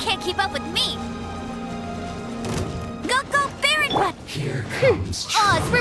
can't keep up with me. Go, go, Baron! But Here comes. Oz.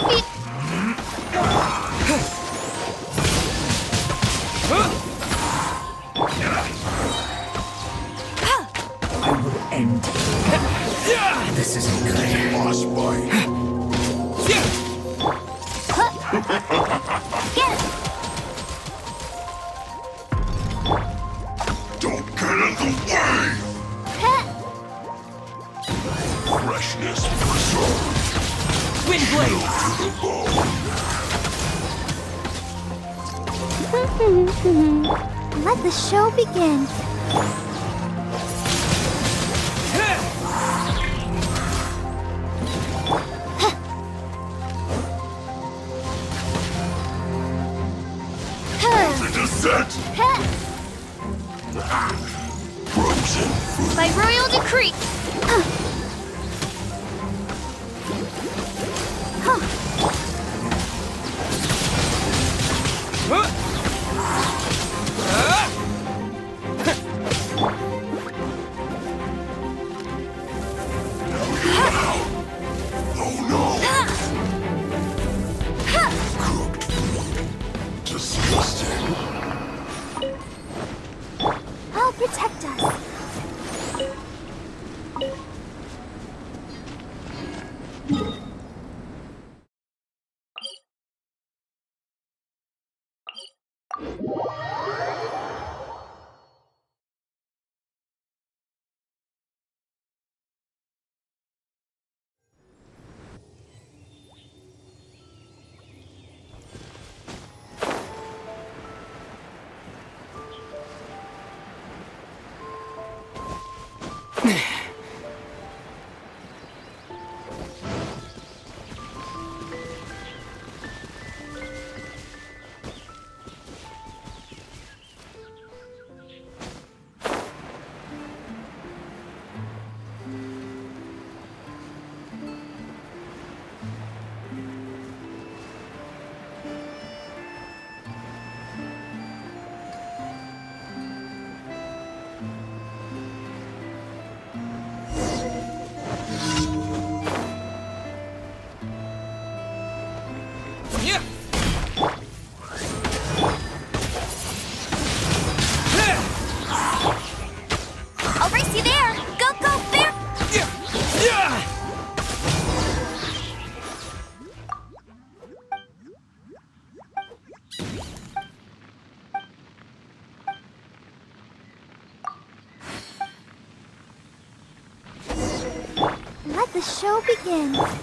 the show begins.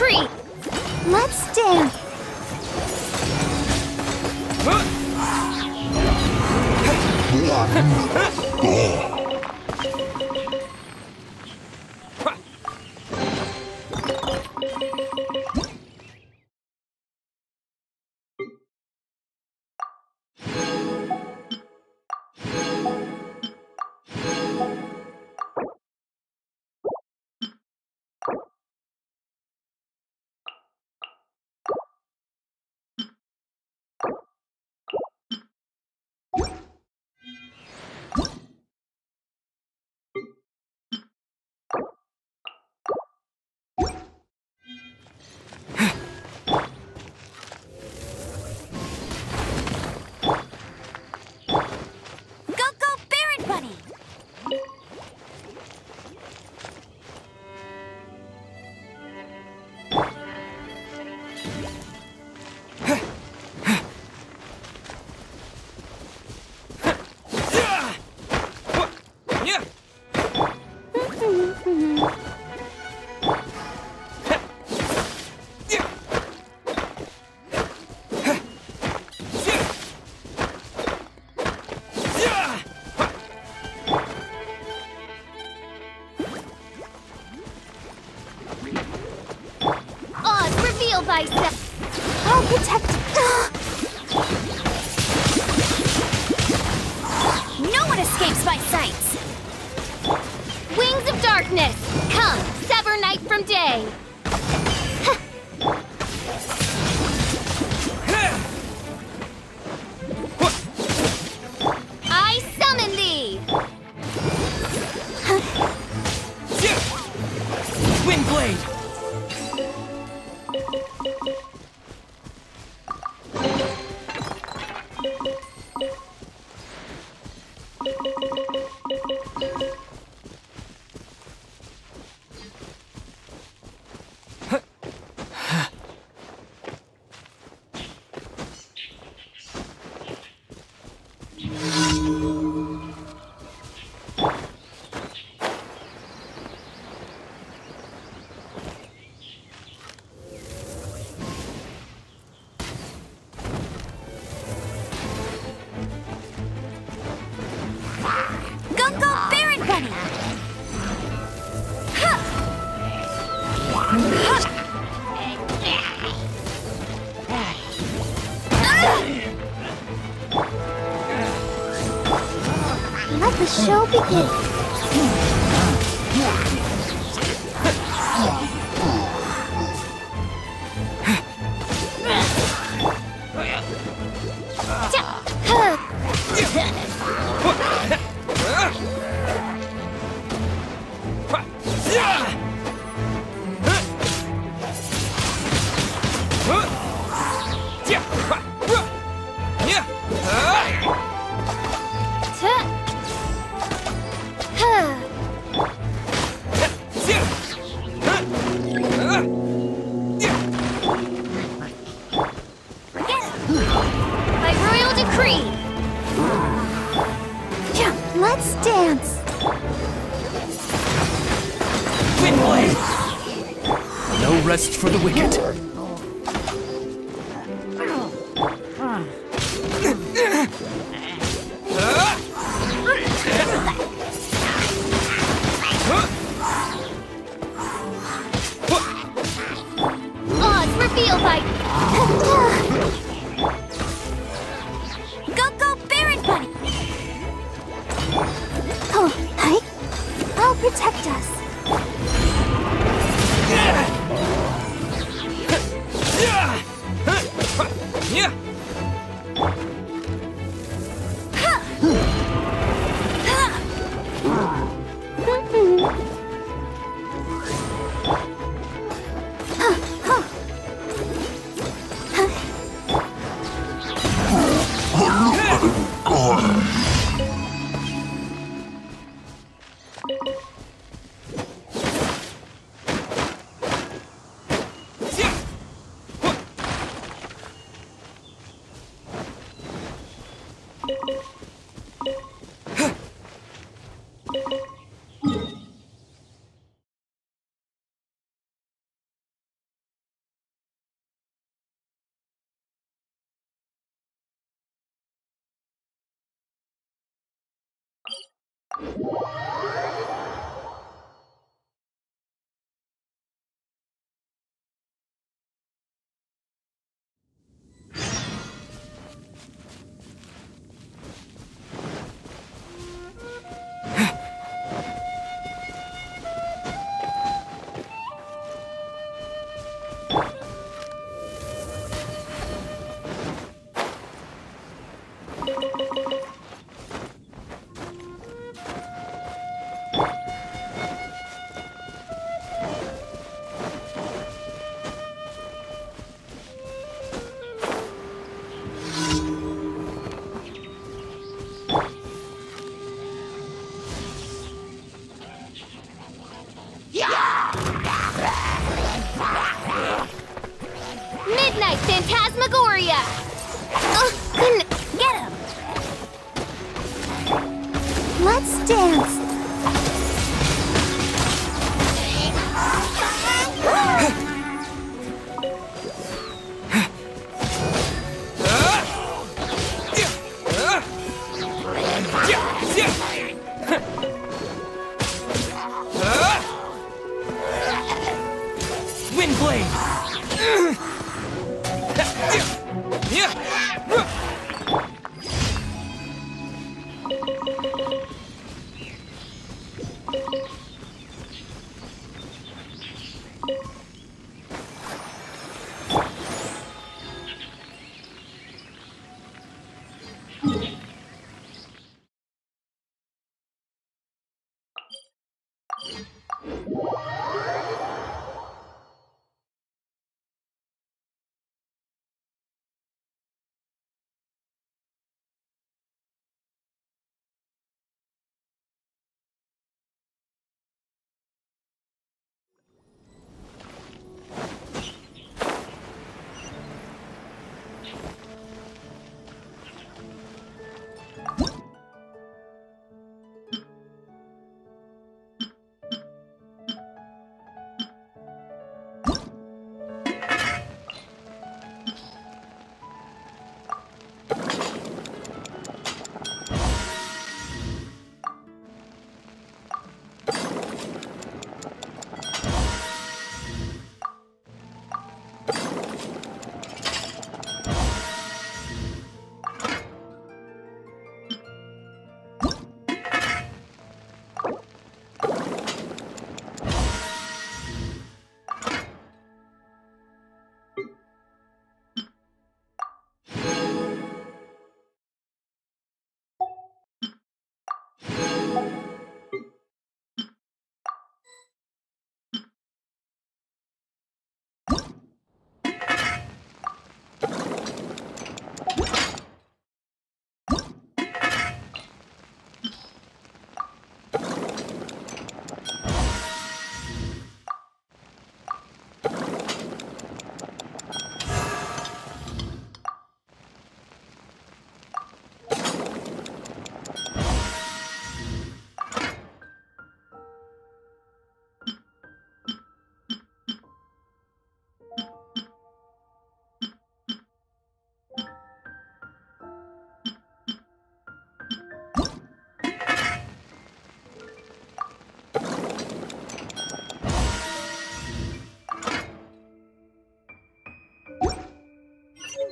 Royal thyself! I'll protect... show begin.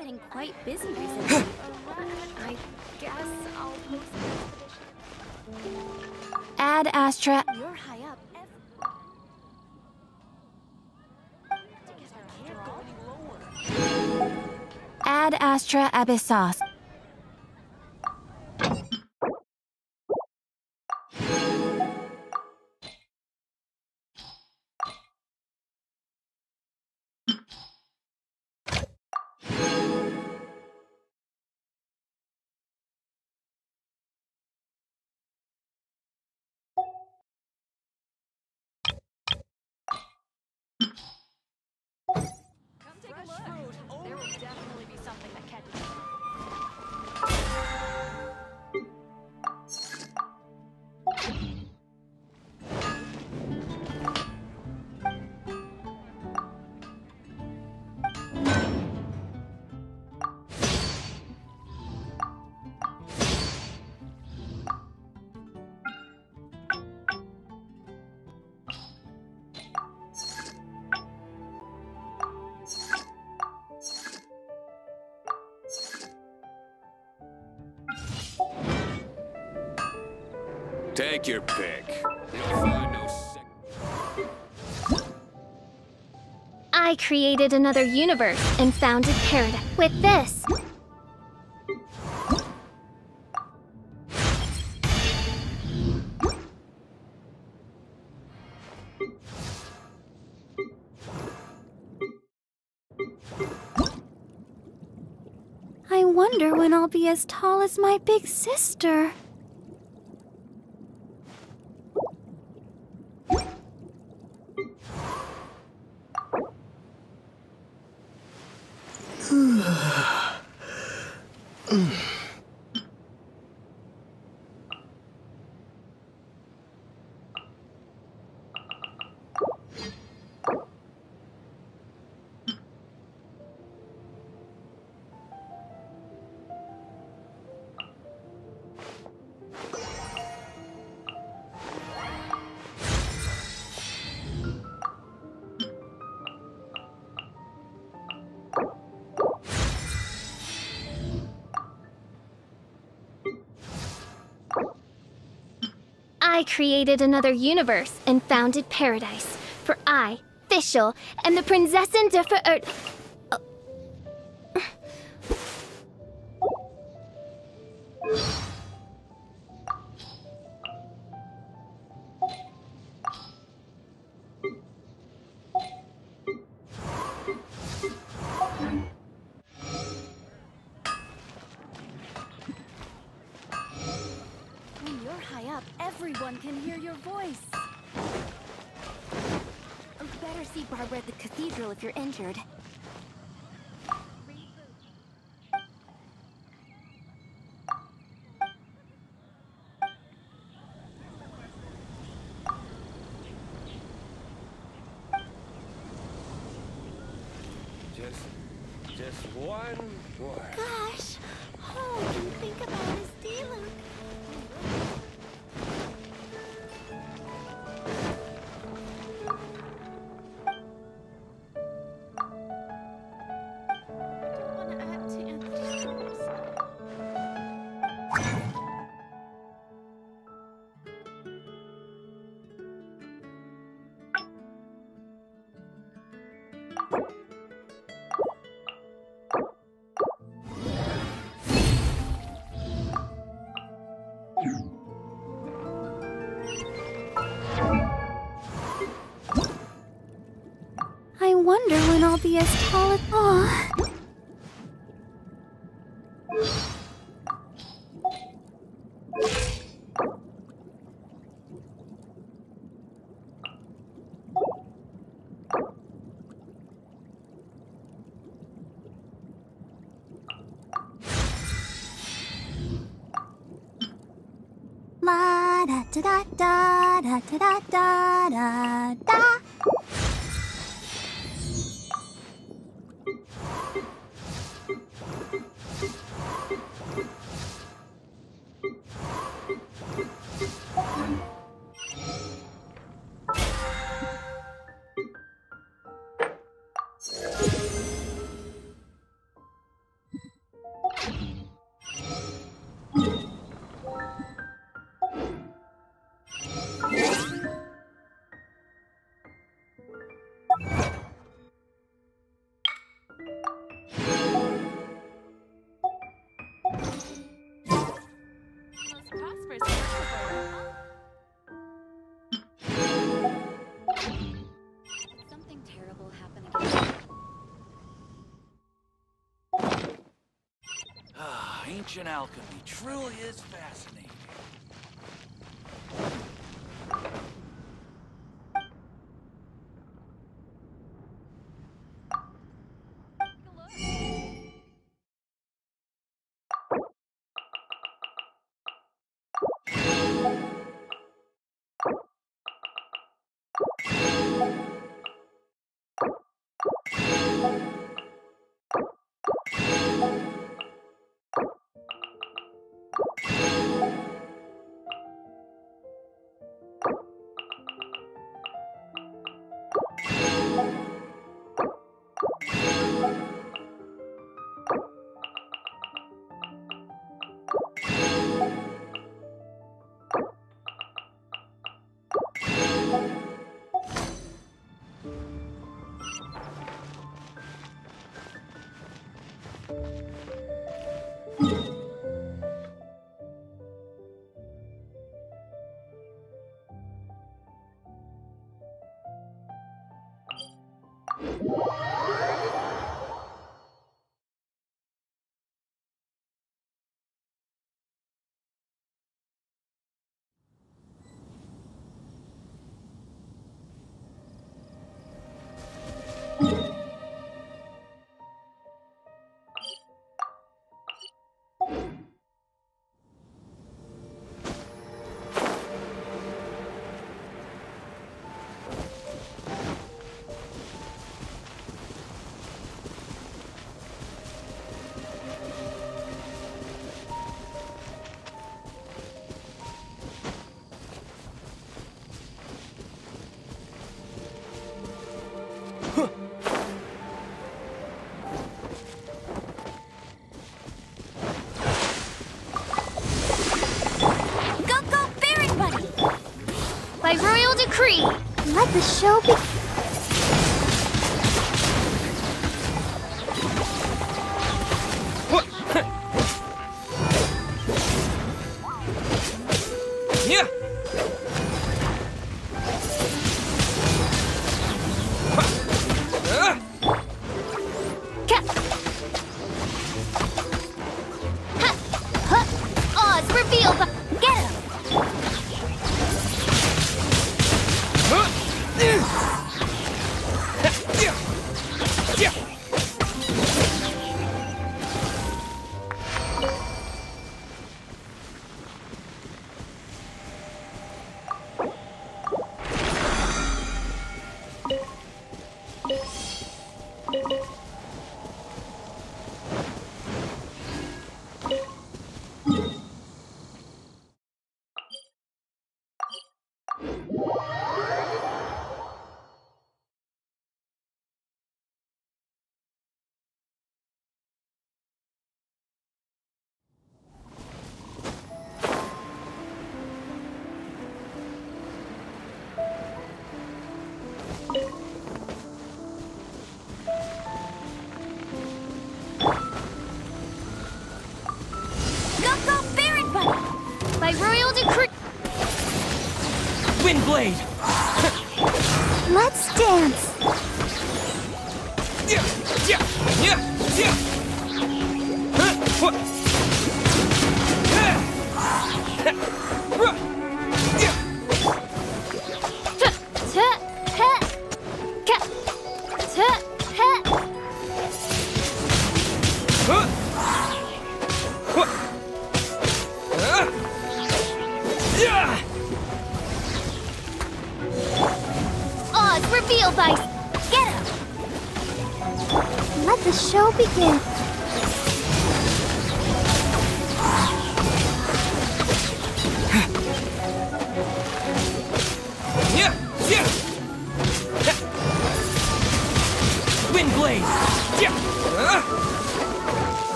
Getting quite busy recently. I guess I'll post an expedition. Astra. You're high up. Ad Astra Abyssosque. Definitely be something that catches Take your pick. I created another universe and founded paradise with this. I wonder when I'll be as tall as my big sister. I created another universe and founded paradise. For I, Fischl, am the Prinzessin der Ver... I wonder when I'll be as tall as. Aw. Da da ancient alchemy truly is fascinating. Let the show be.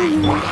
Oz,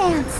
dance.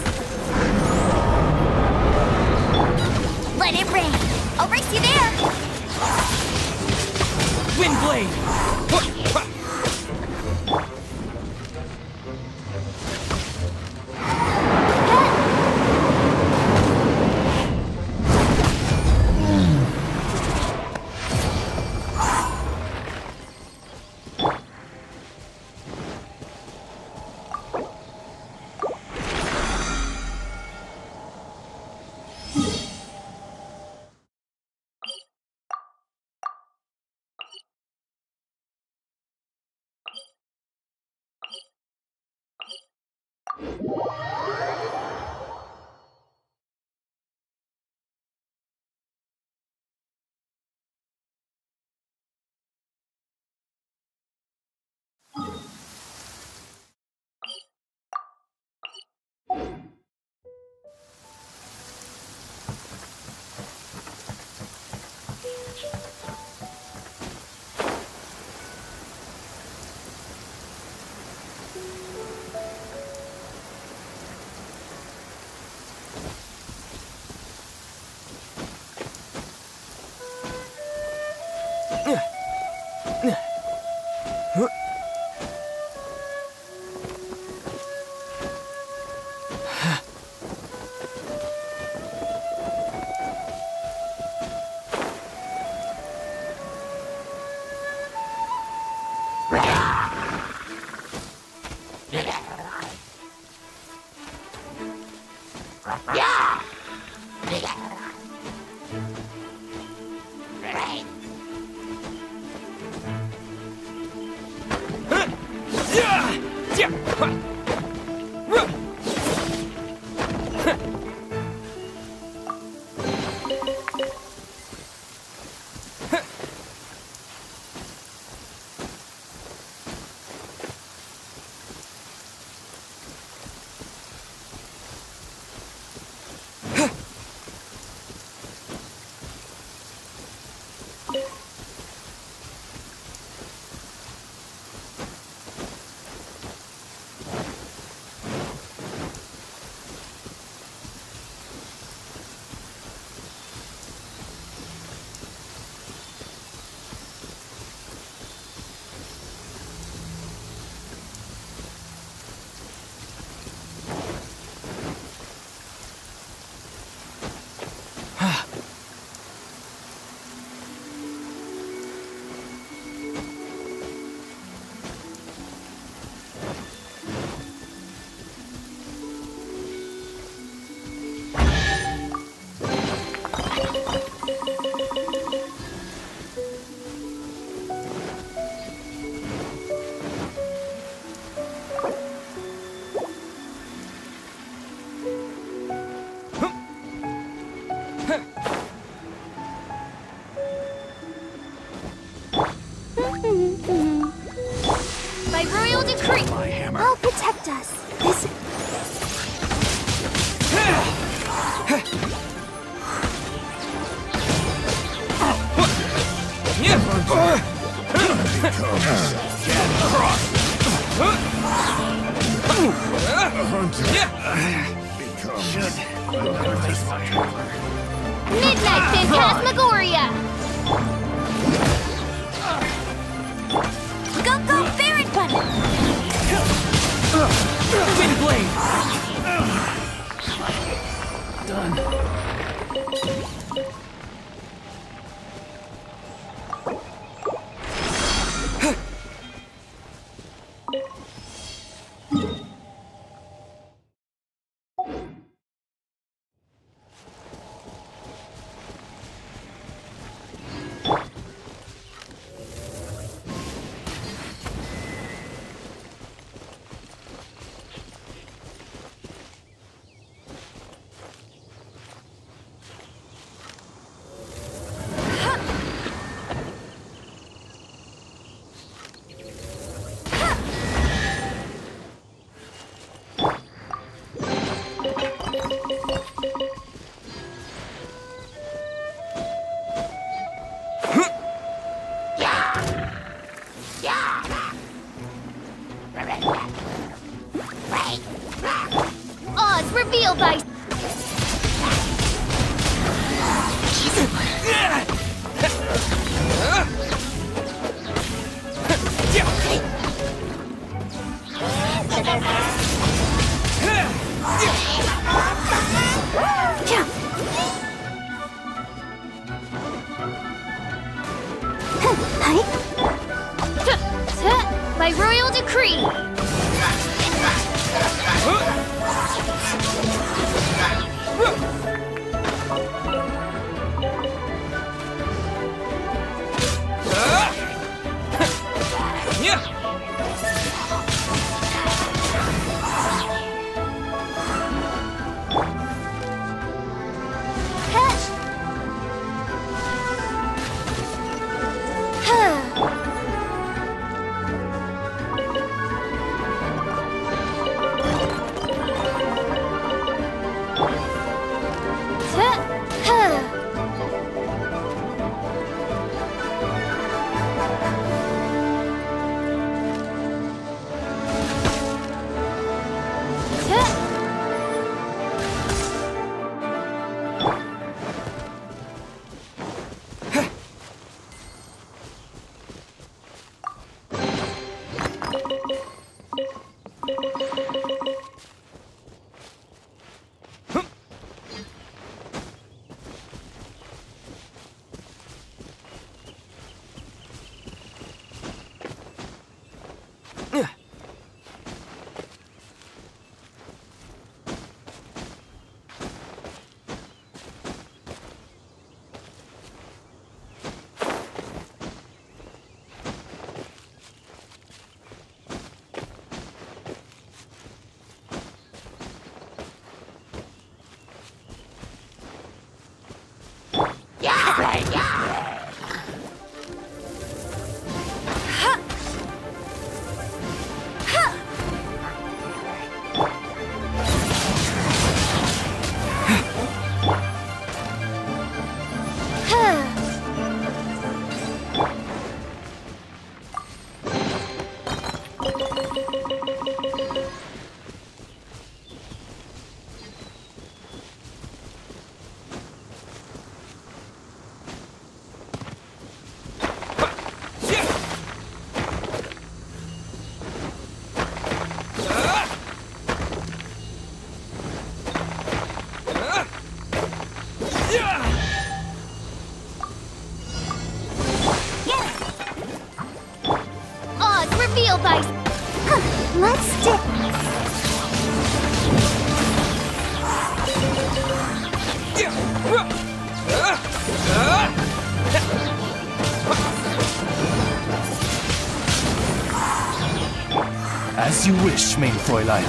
You wish, main Fräulein.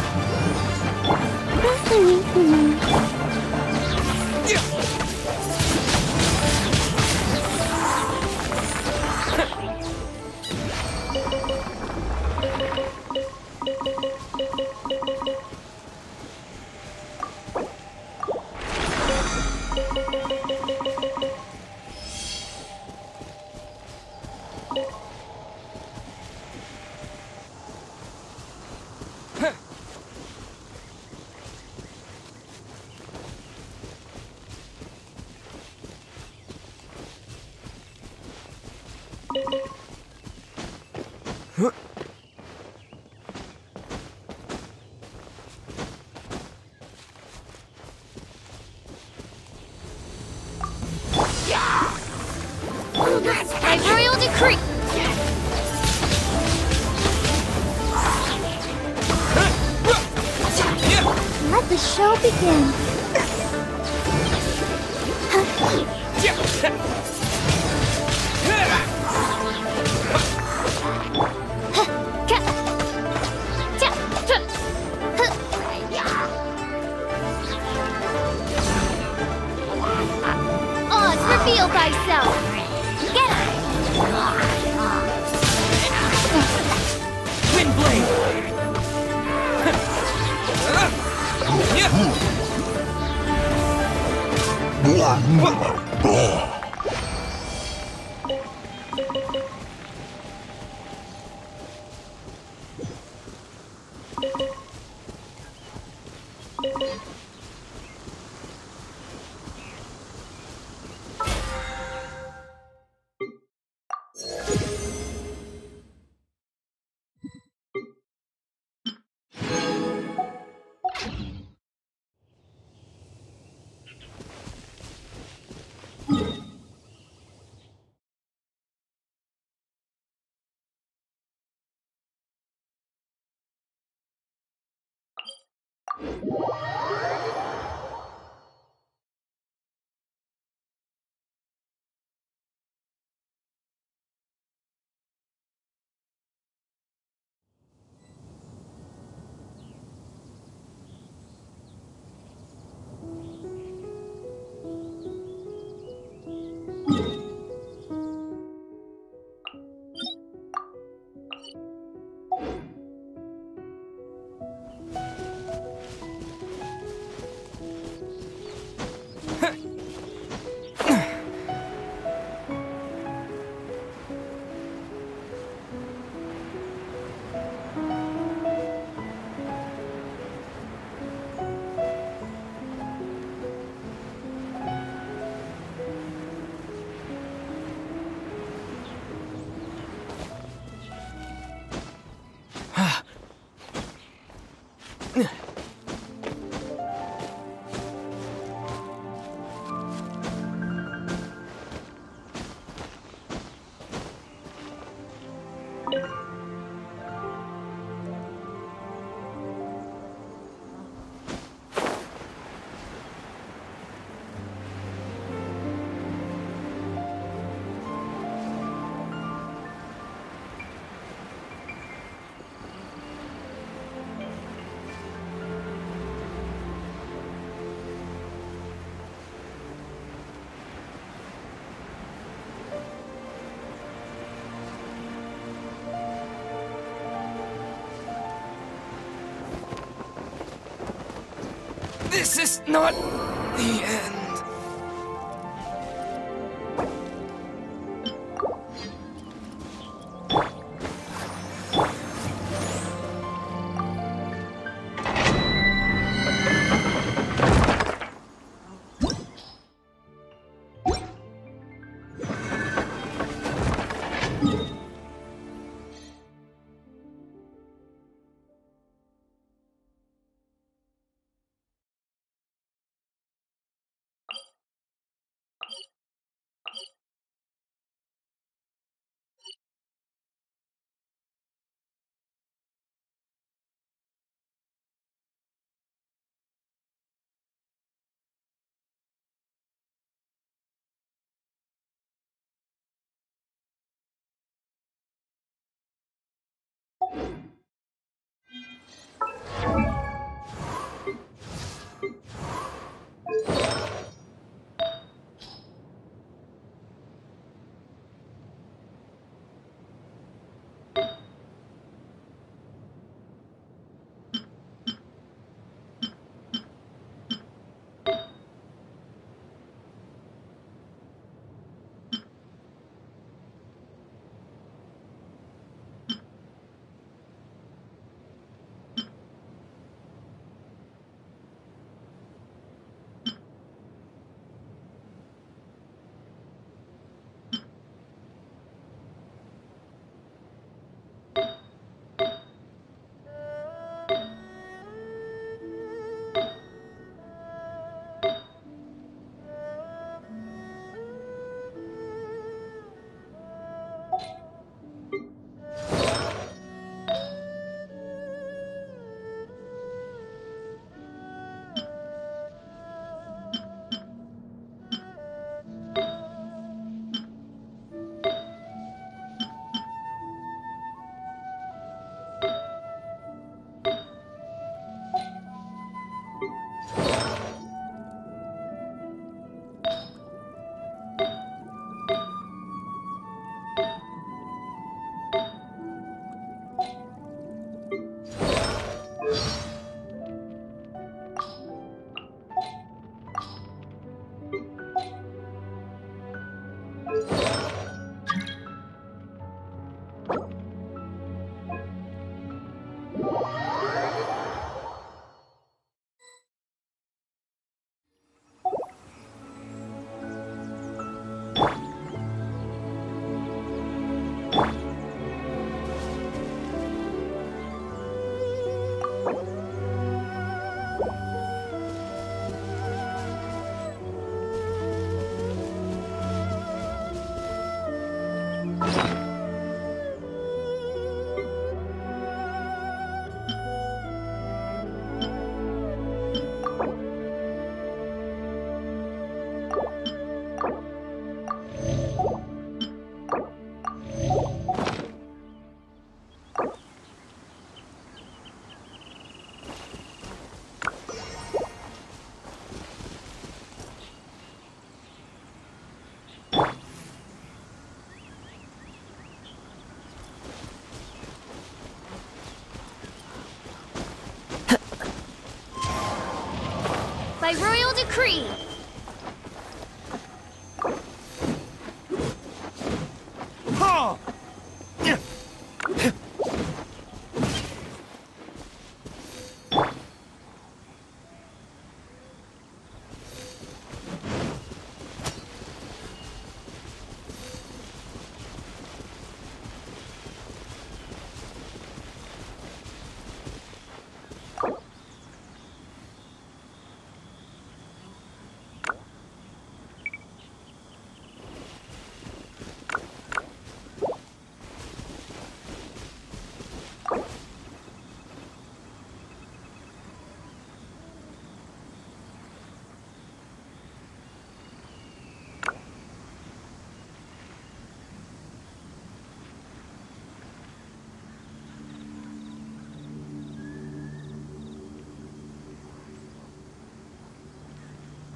This is not the end. Decree.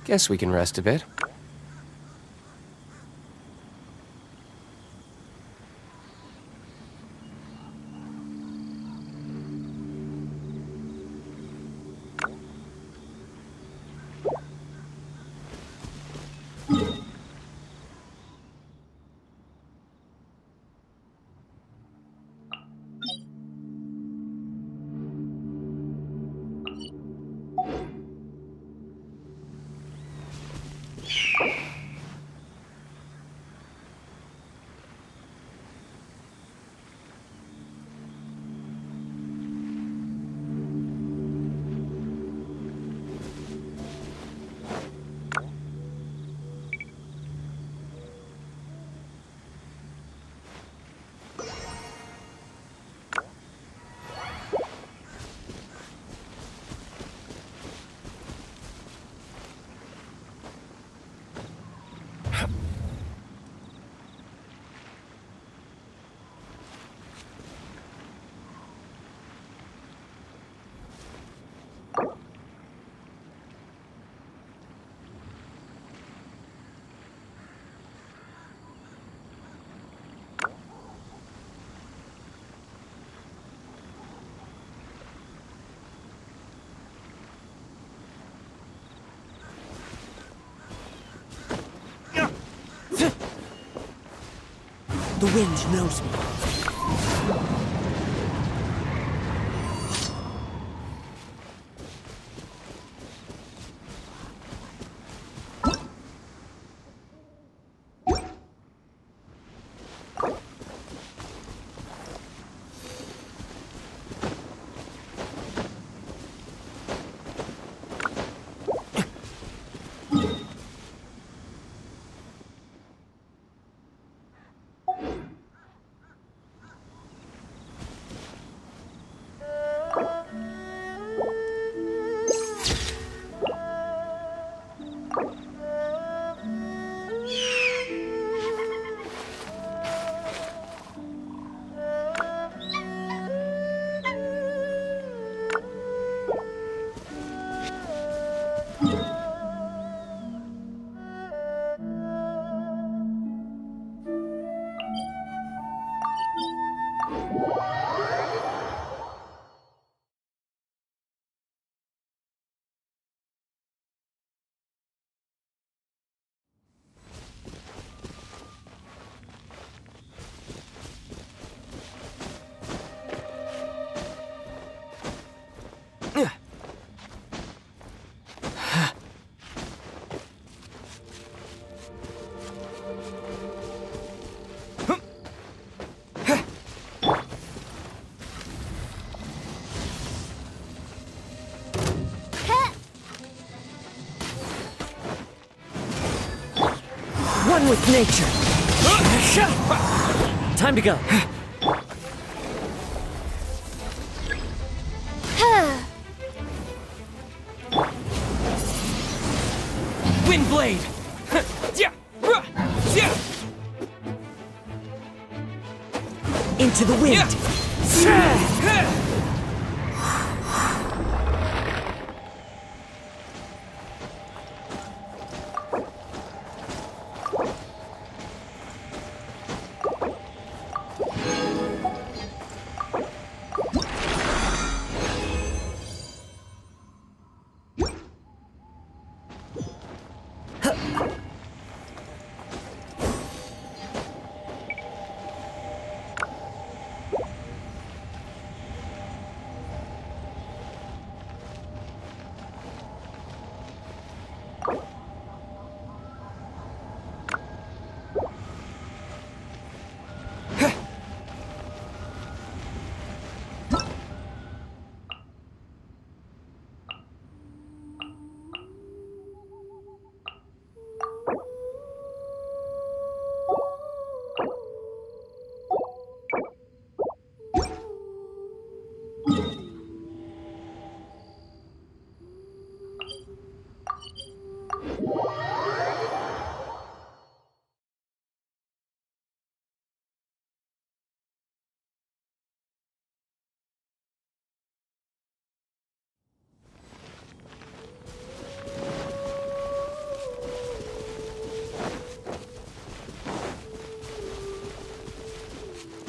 Guess we can rest a bit. The wind knows me. One with nature. Time to go.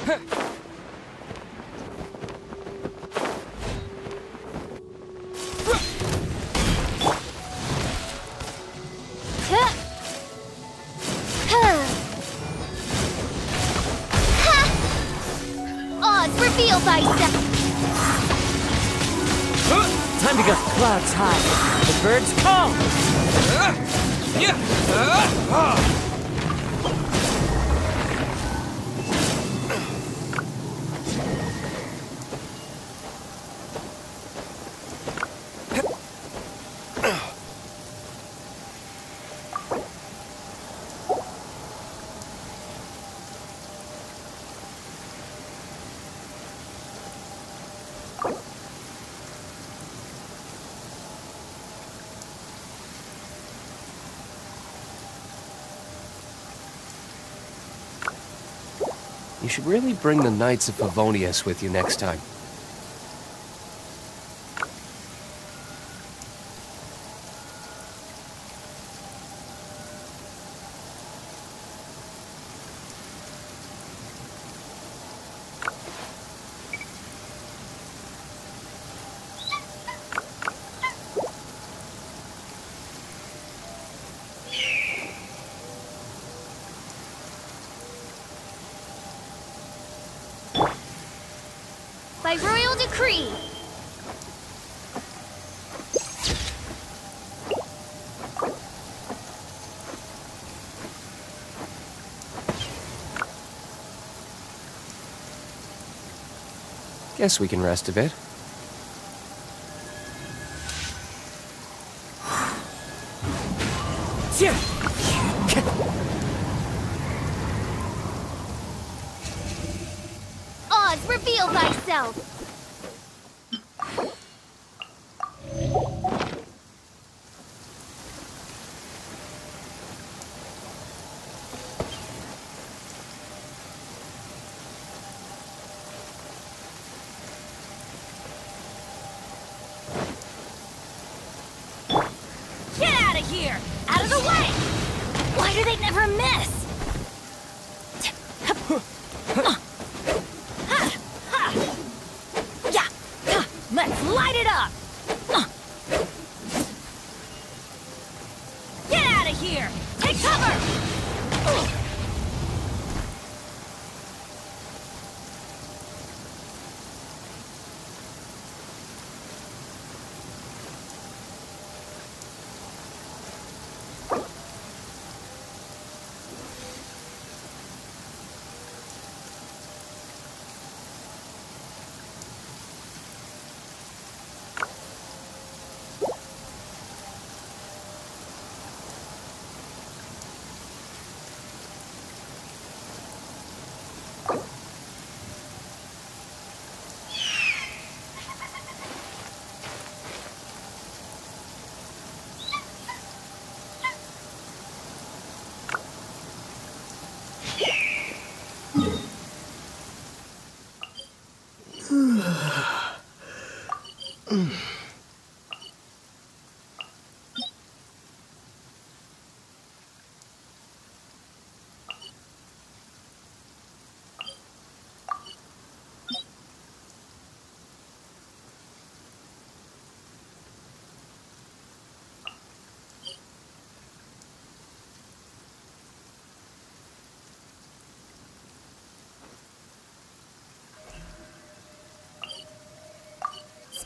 Time to go clouds high. The birds call! Uh, yeah. Uh, uh, You should really bring the Knights of Favonius with you next time. By royal decree. Guess we can rest a bit. Never miss? Yeah! Let's light it up! Get out of here! Take cover!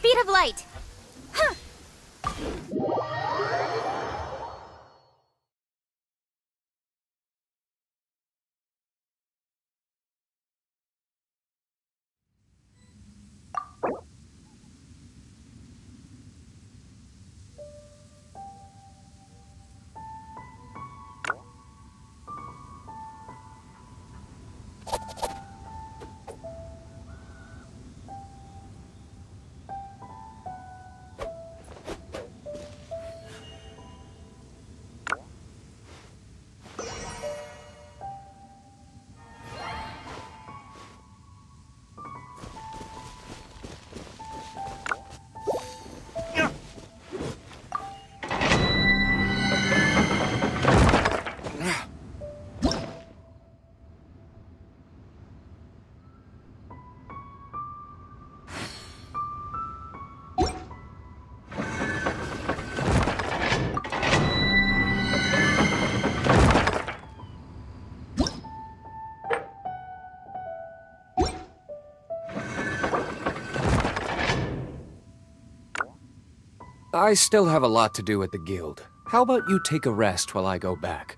Speed of light. I still have a lot to do at the guild. How about you take a rest while I go back?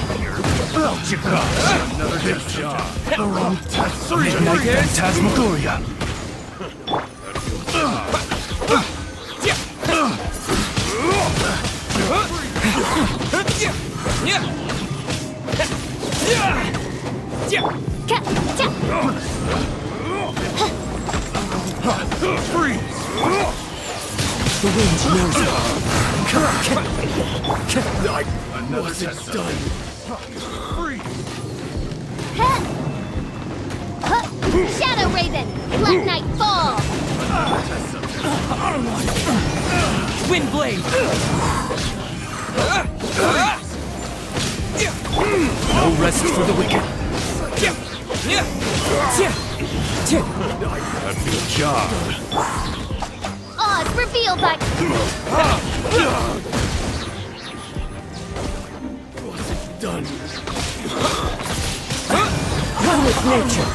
Wind blade. Another good job. The wrong test. Three. Midnight Phantasmagoria. Freeze. The wind knows it. Another test. done. Wind blade. No rest for the wicked. A new job. Odds revealed by Done. One with nature.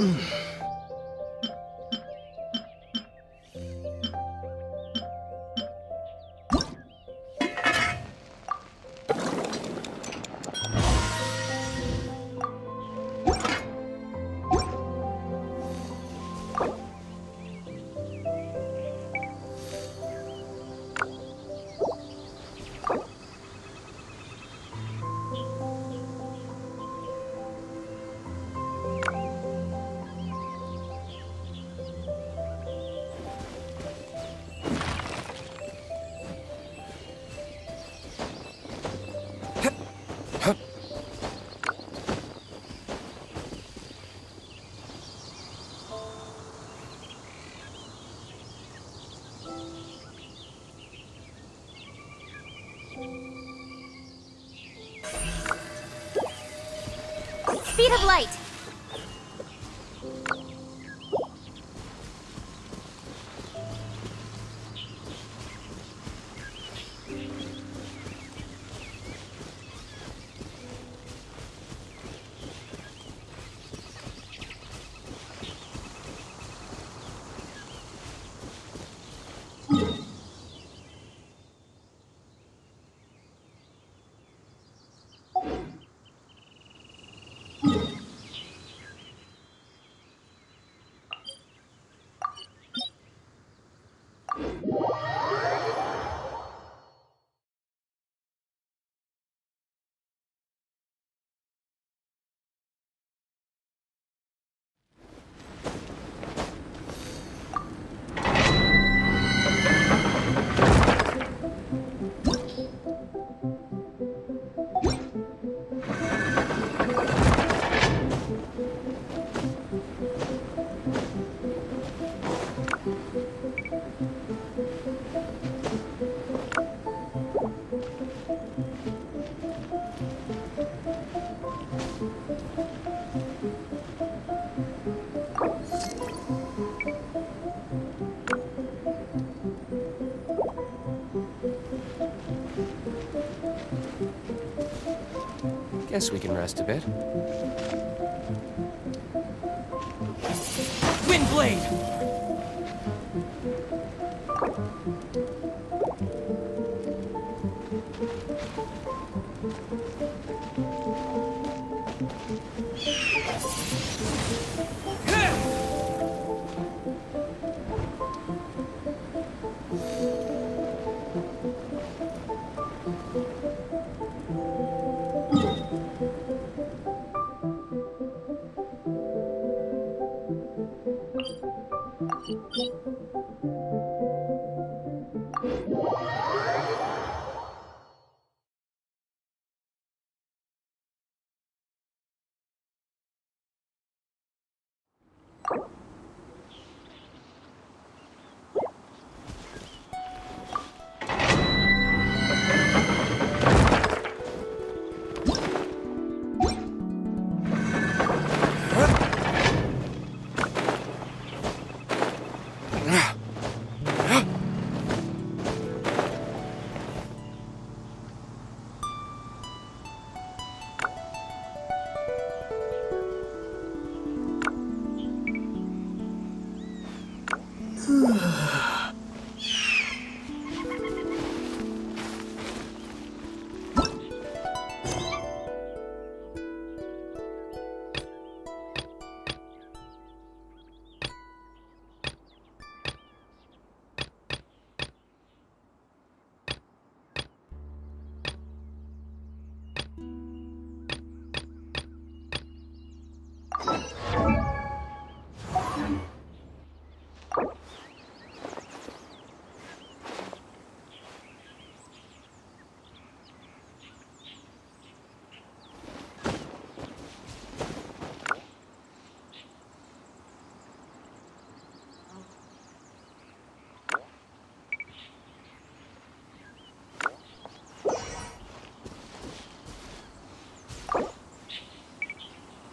Mm. speed of light. Guess we can rest a bit. Windblade!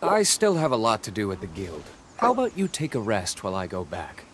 I still have a lot to do at the guild. How about you take a rest while I go back?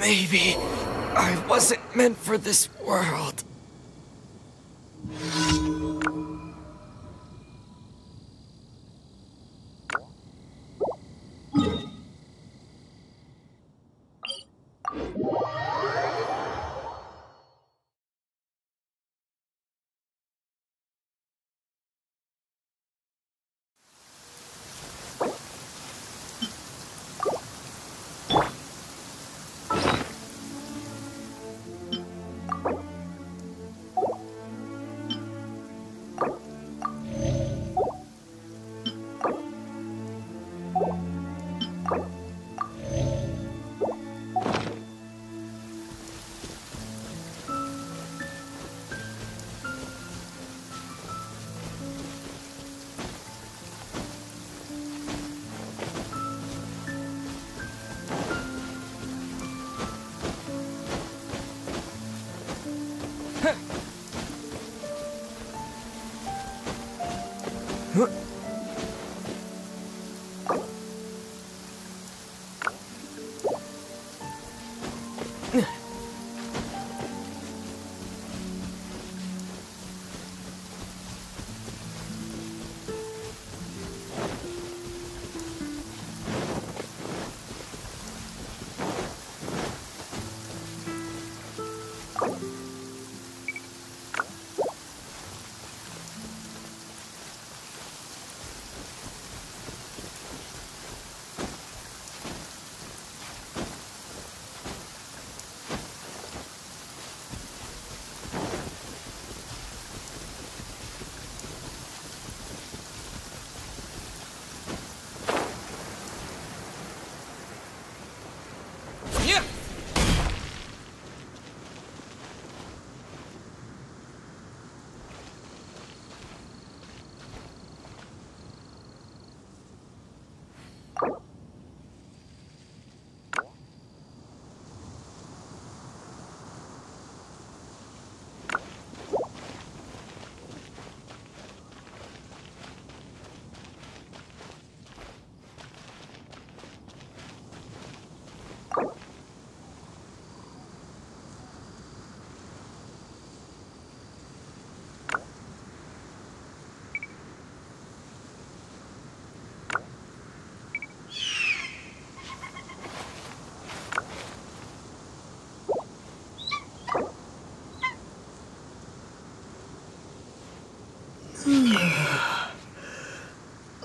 Maybe I wasn't meant for this world.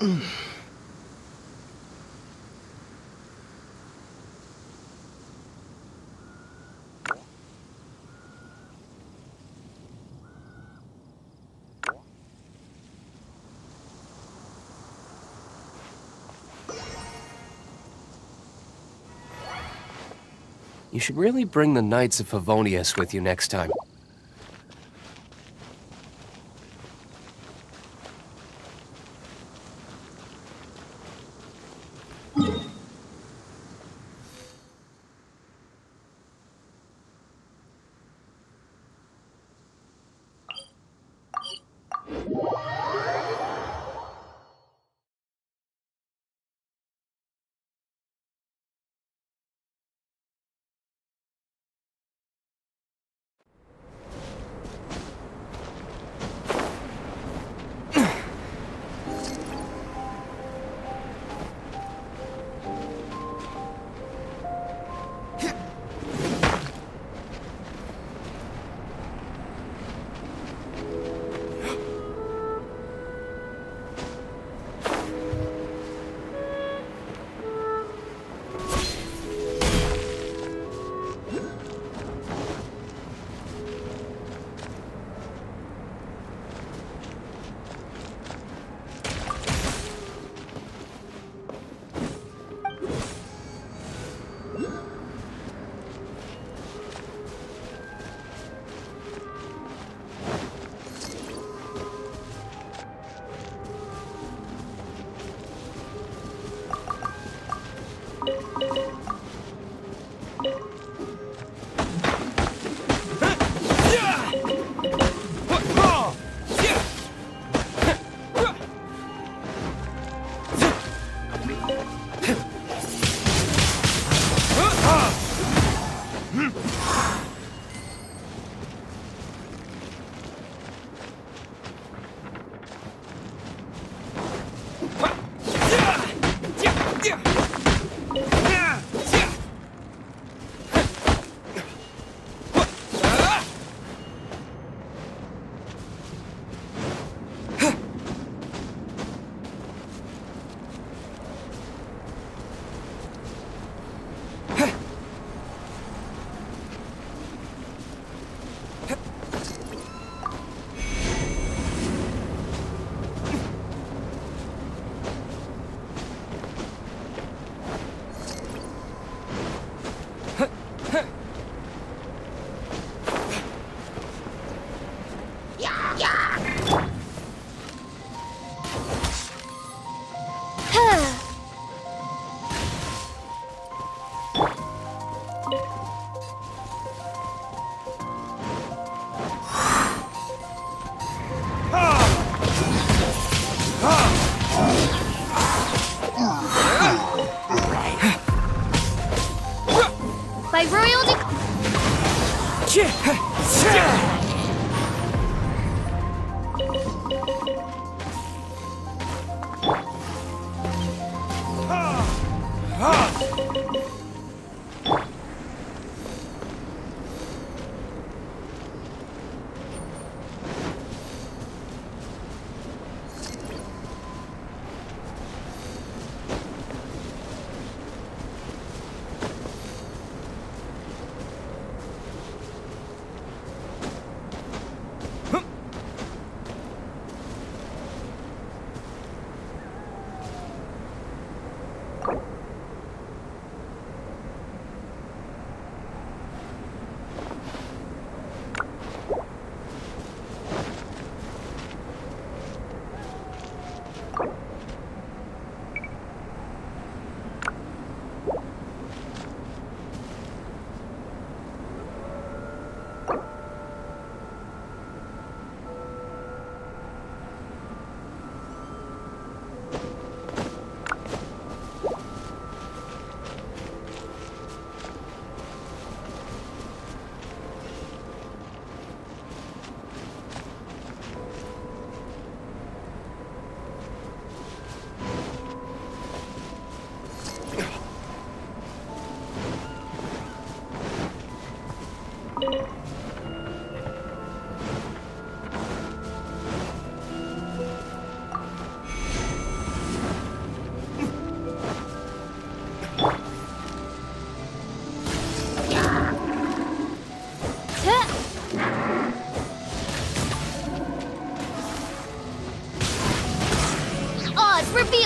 You should really bring the Knights of Favonius with you next time.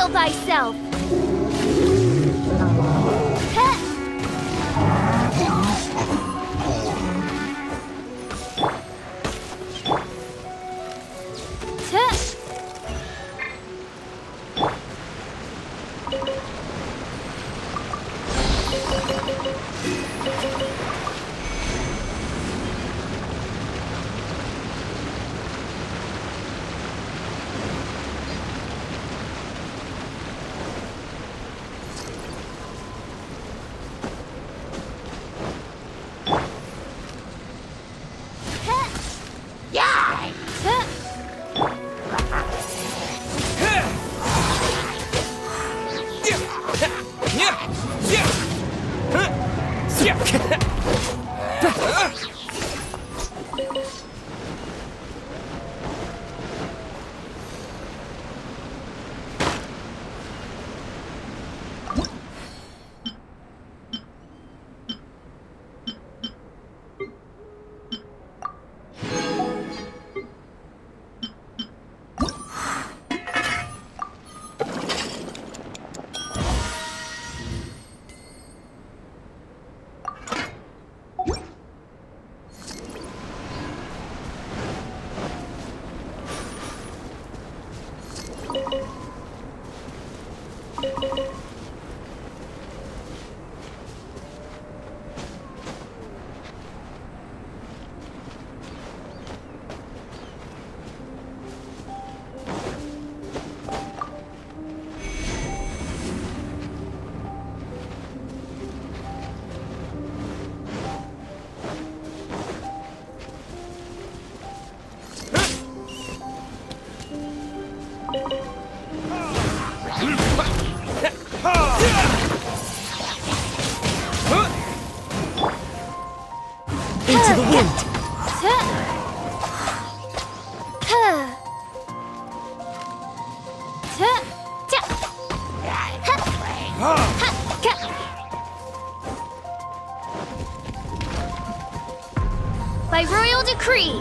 Thyself! Decree.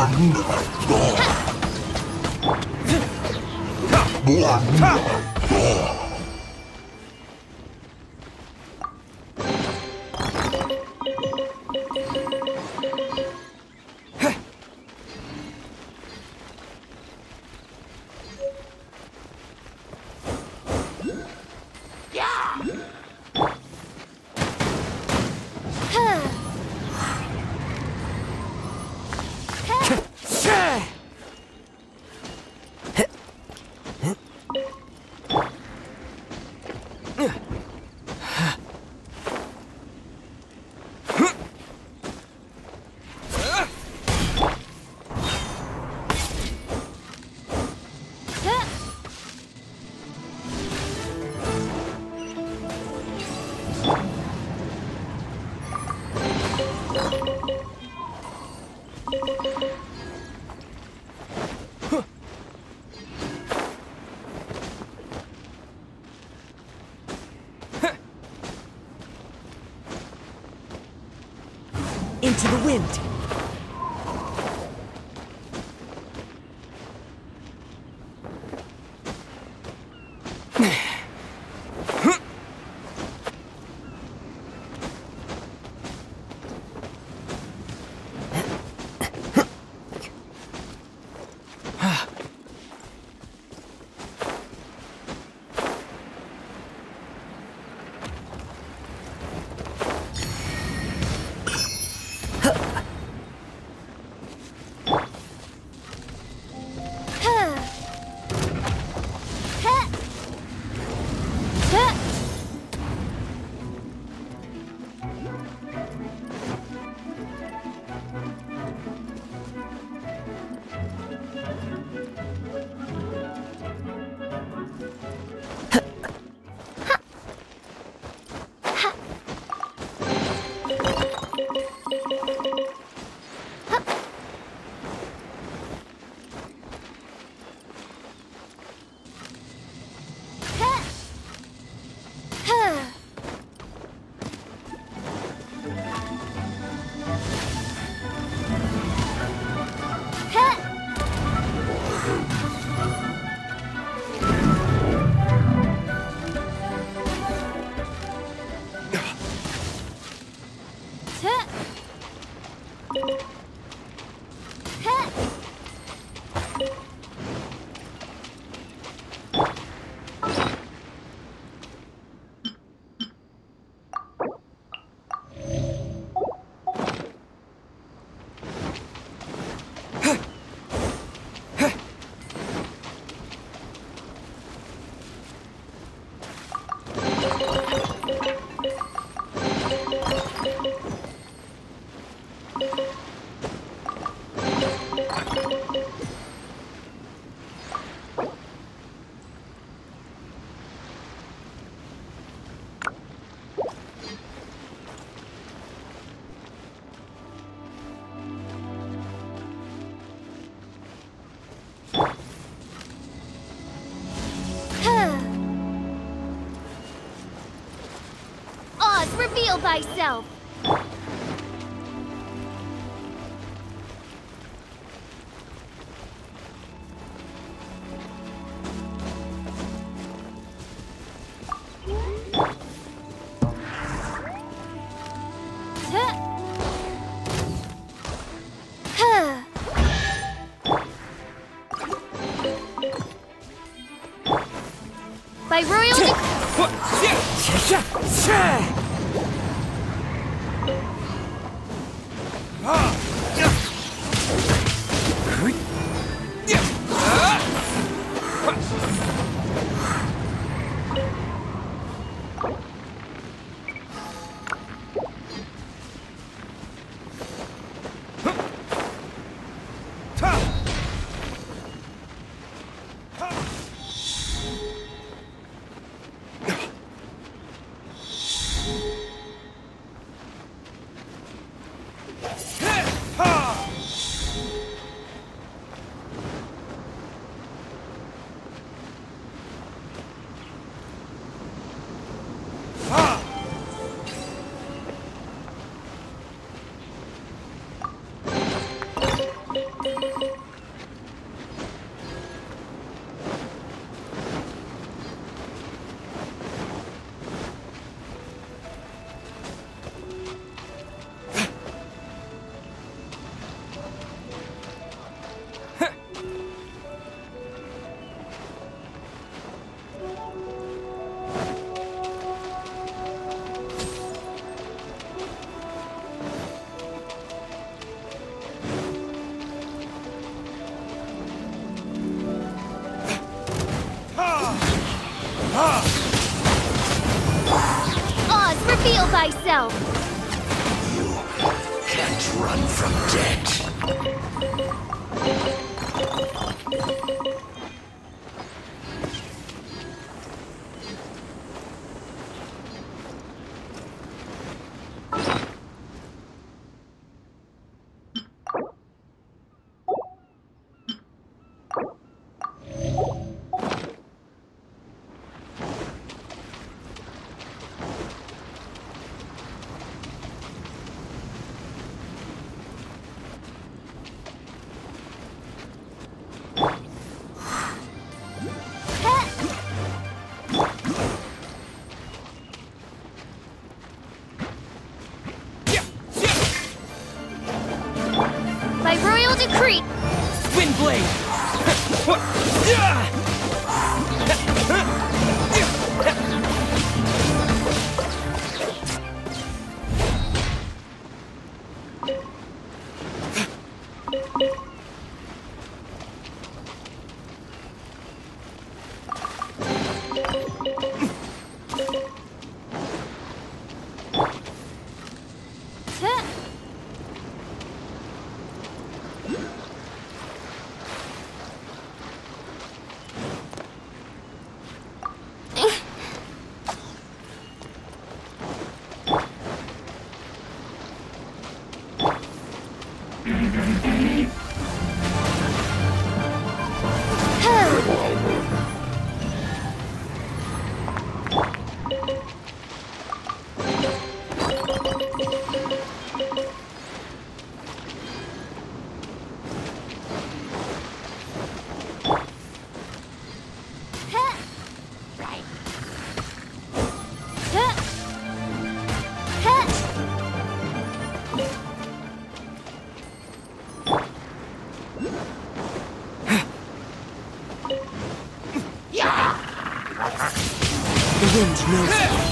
Into reveal thyself! Reveal wind knows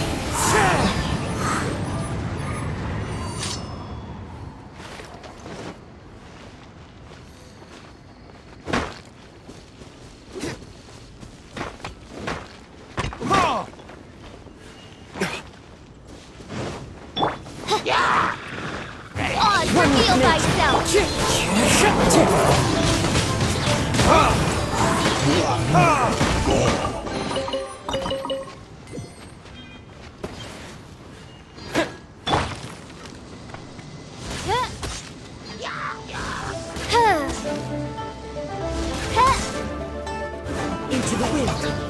Huh.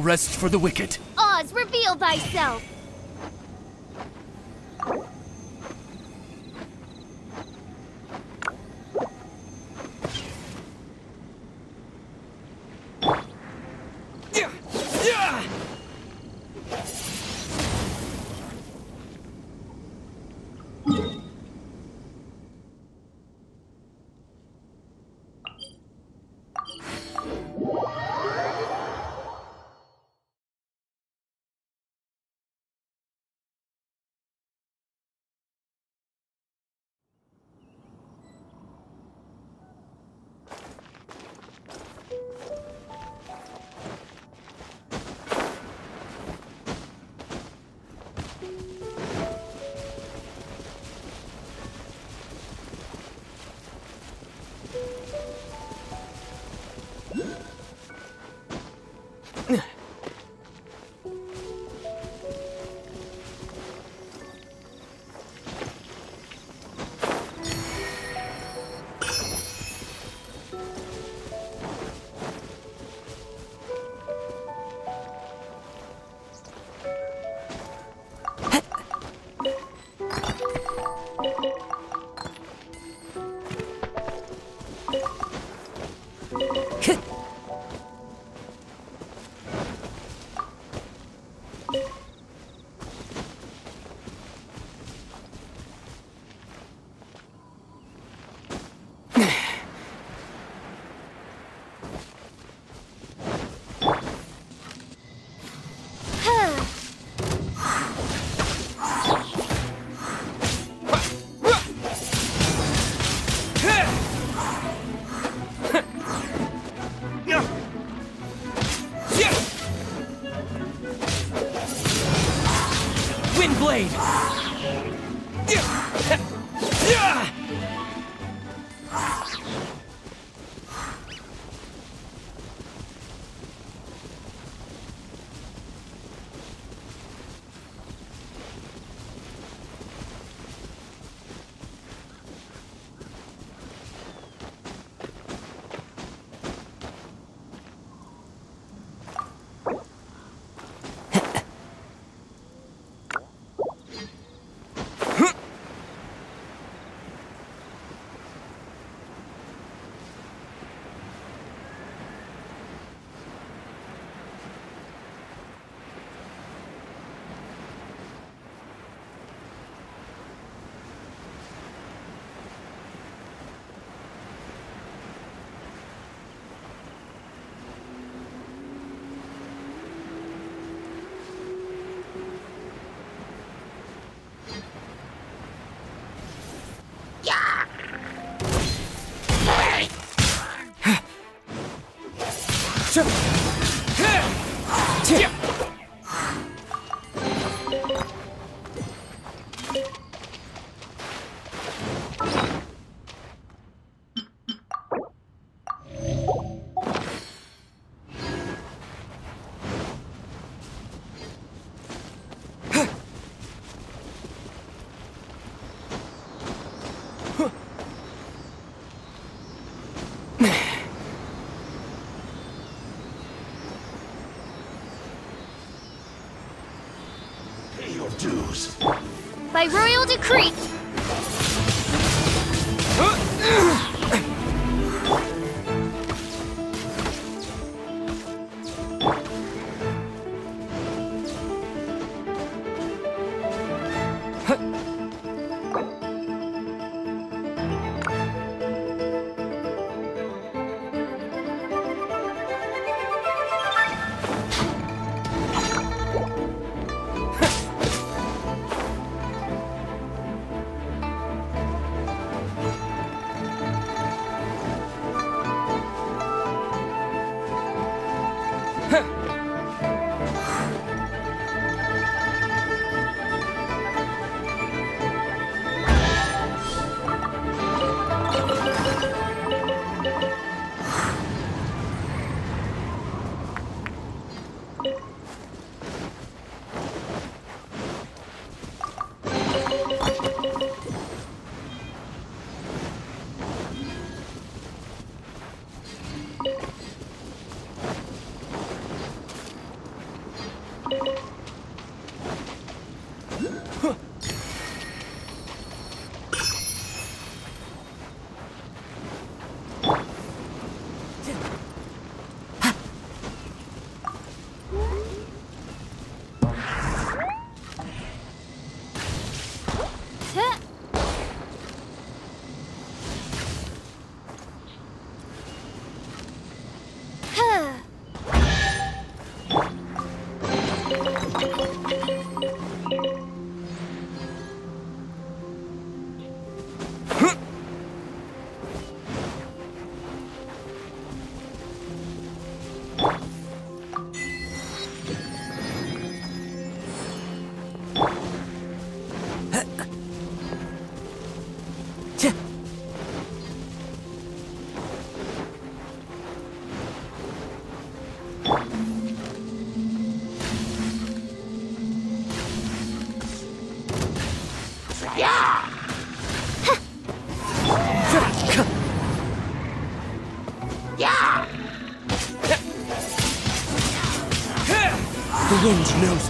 Rest for the wicked. Oz, reveal thyself. Dues. By royal decree. The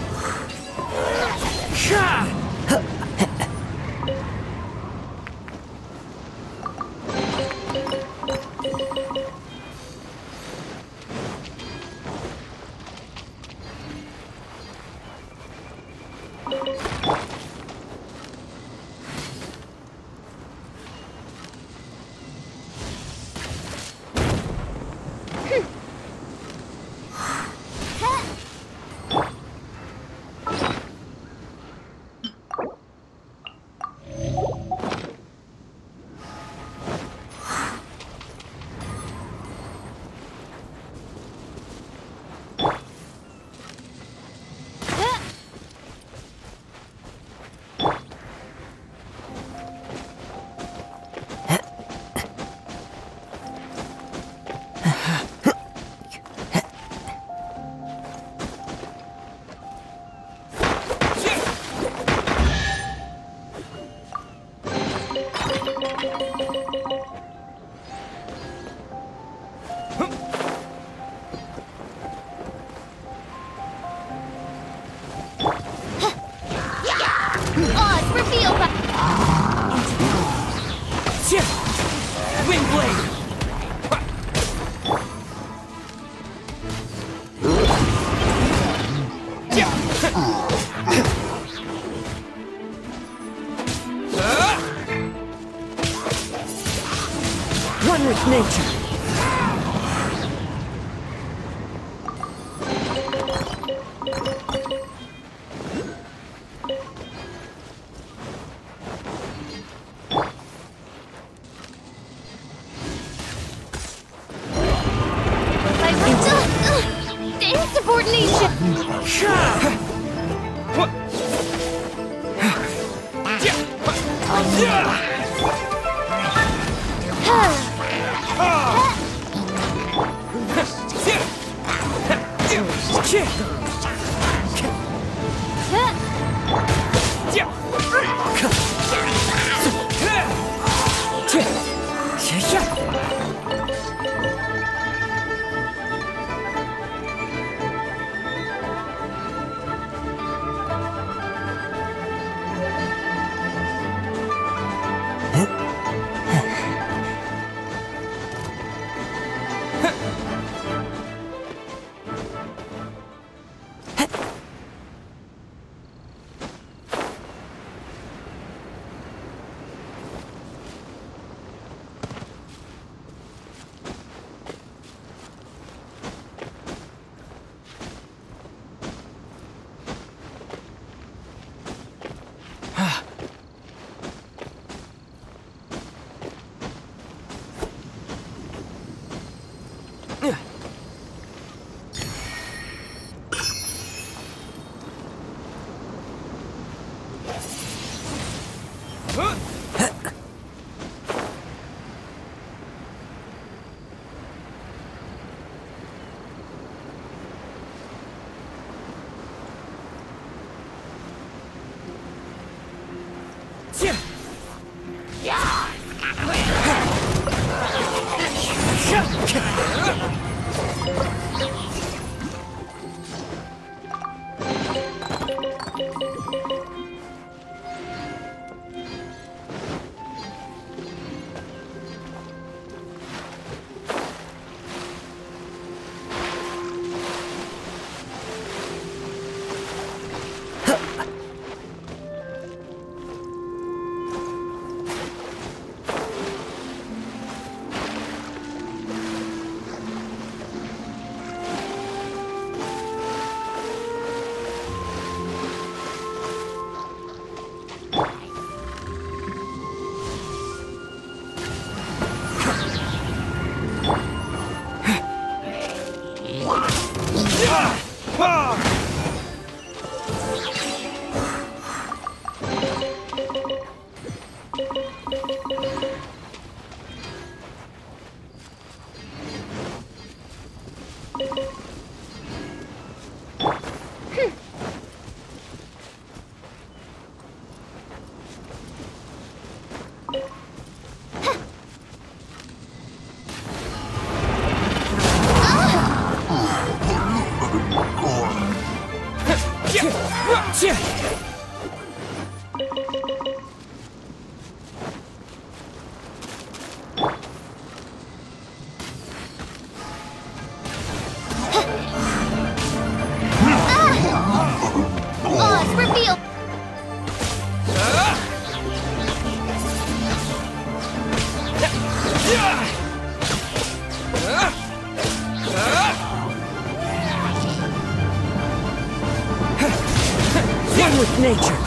nature.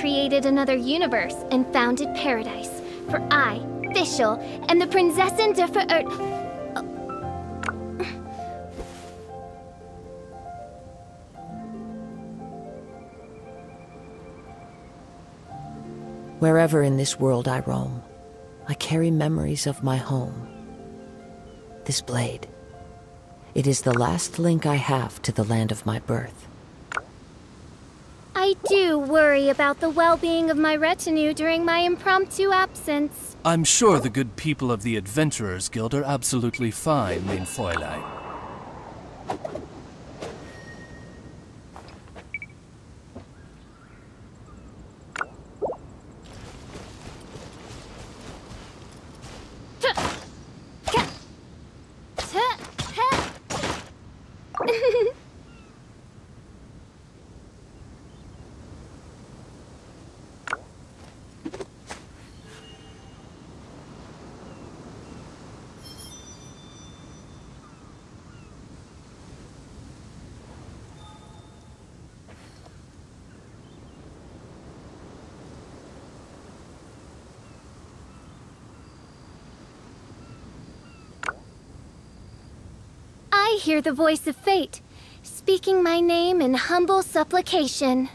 Created another universe and founded paradise. For I, Fischl, am the Prinzessin de Ver... Wherever in this world I roam, I carry memories of my home. This blade. It is the last link I have to the land of my birth. I do worry about the well-being of my retinue during my impromptu absence. I'm sure the good people of the Adventurers Guild are absolutely fine, mein Fräulein. Hear the voice of fate, speaking my name in humble supplication.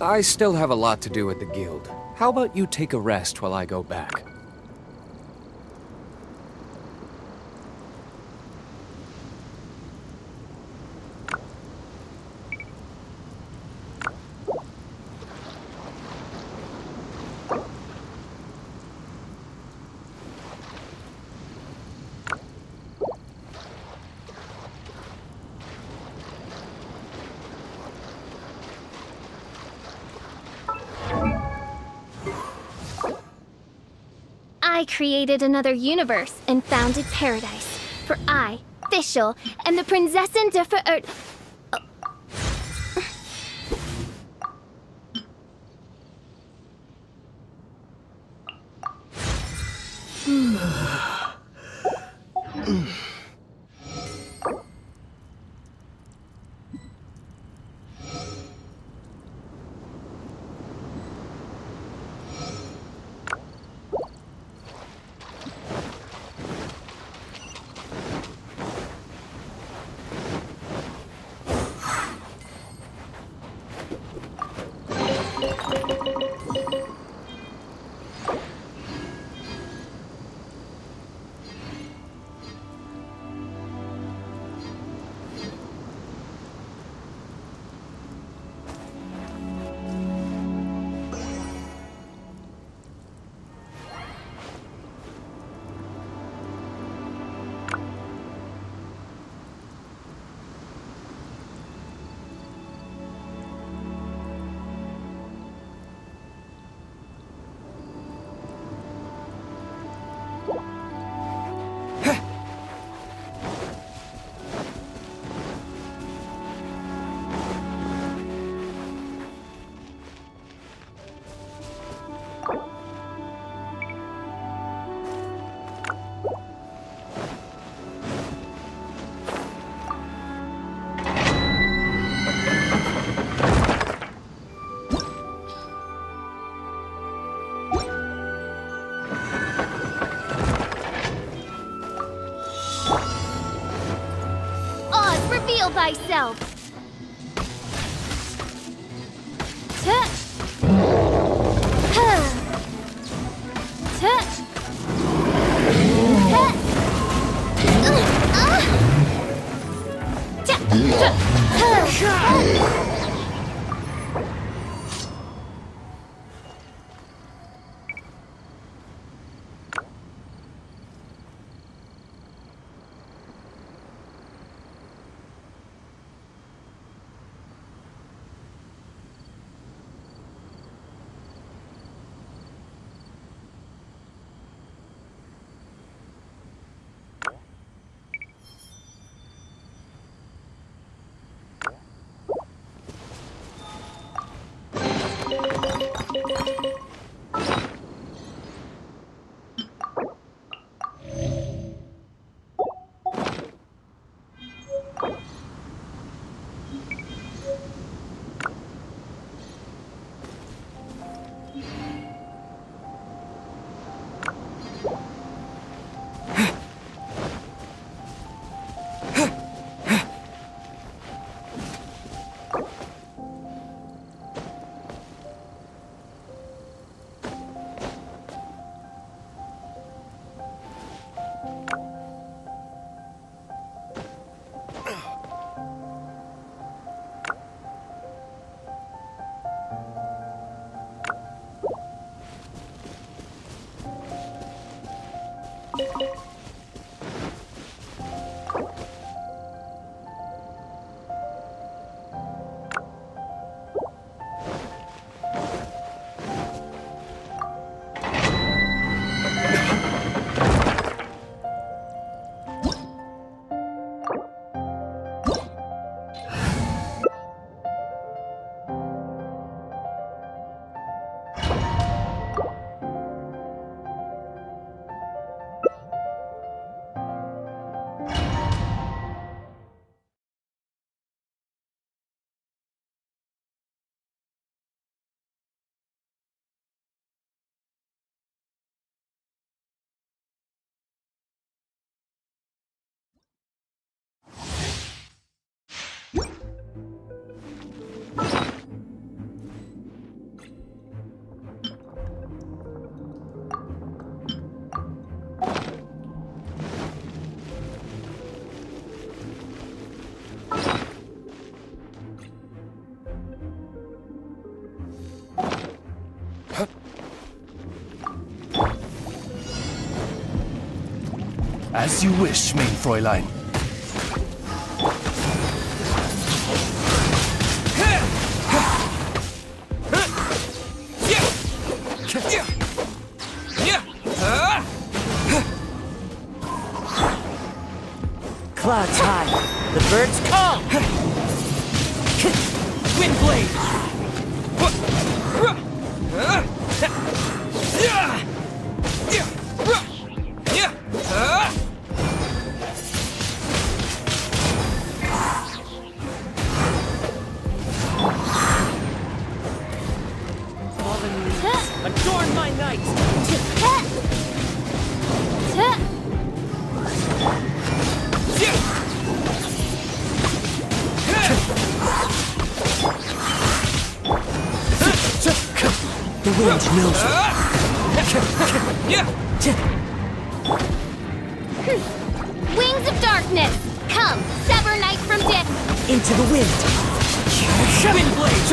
I still have a lot to do at the guild. How about you take a rest while I go back? I created another universe and founded paradise. For I, Fischl, am the Prinzessin der Ver... thyself. As you wish, mein Fräulein. Clouds high. The birds wind knows Wings of darkness. Come, sever night from day. into the wind. Windblade!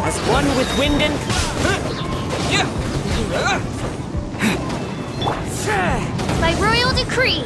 As one with wind and By royal decree.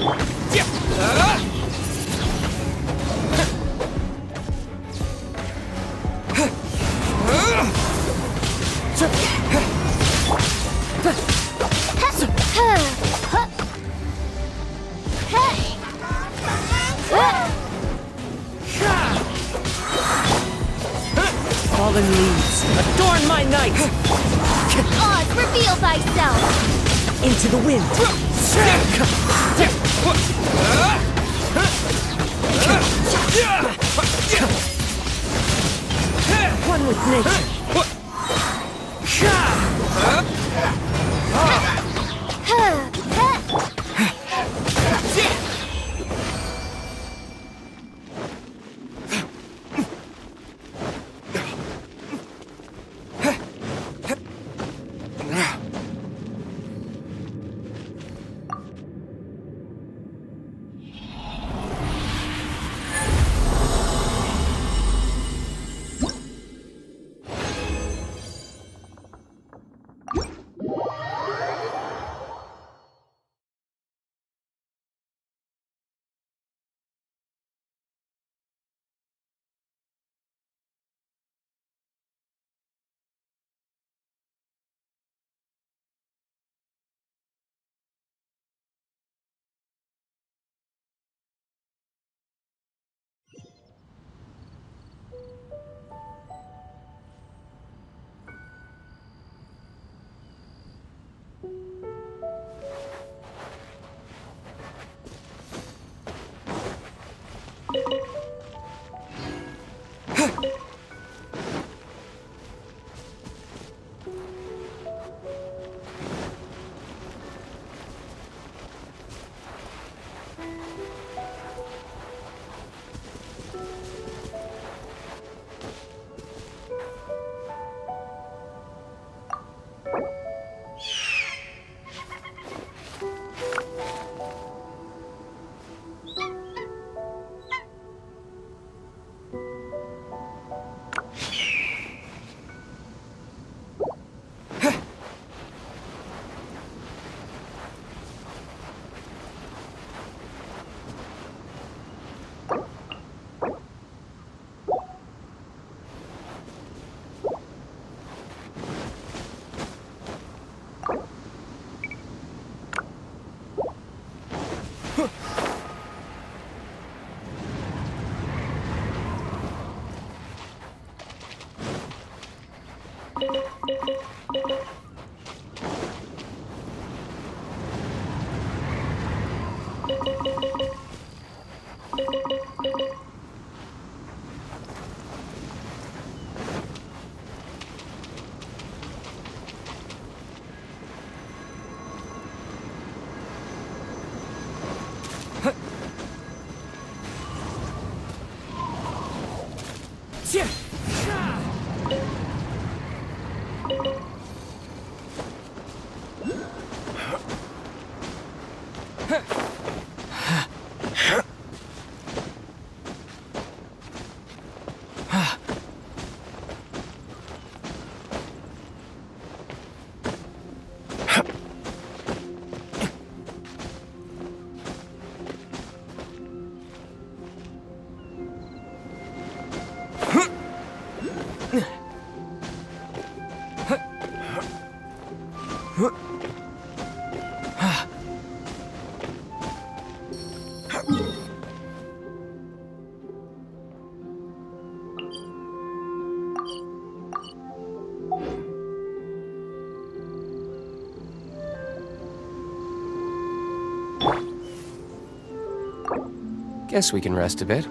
Guess we can rest a bit.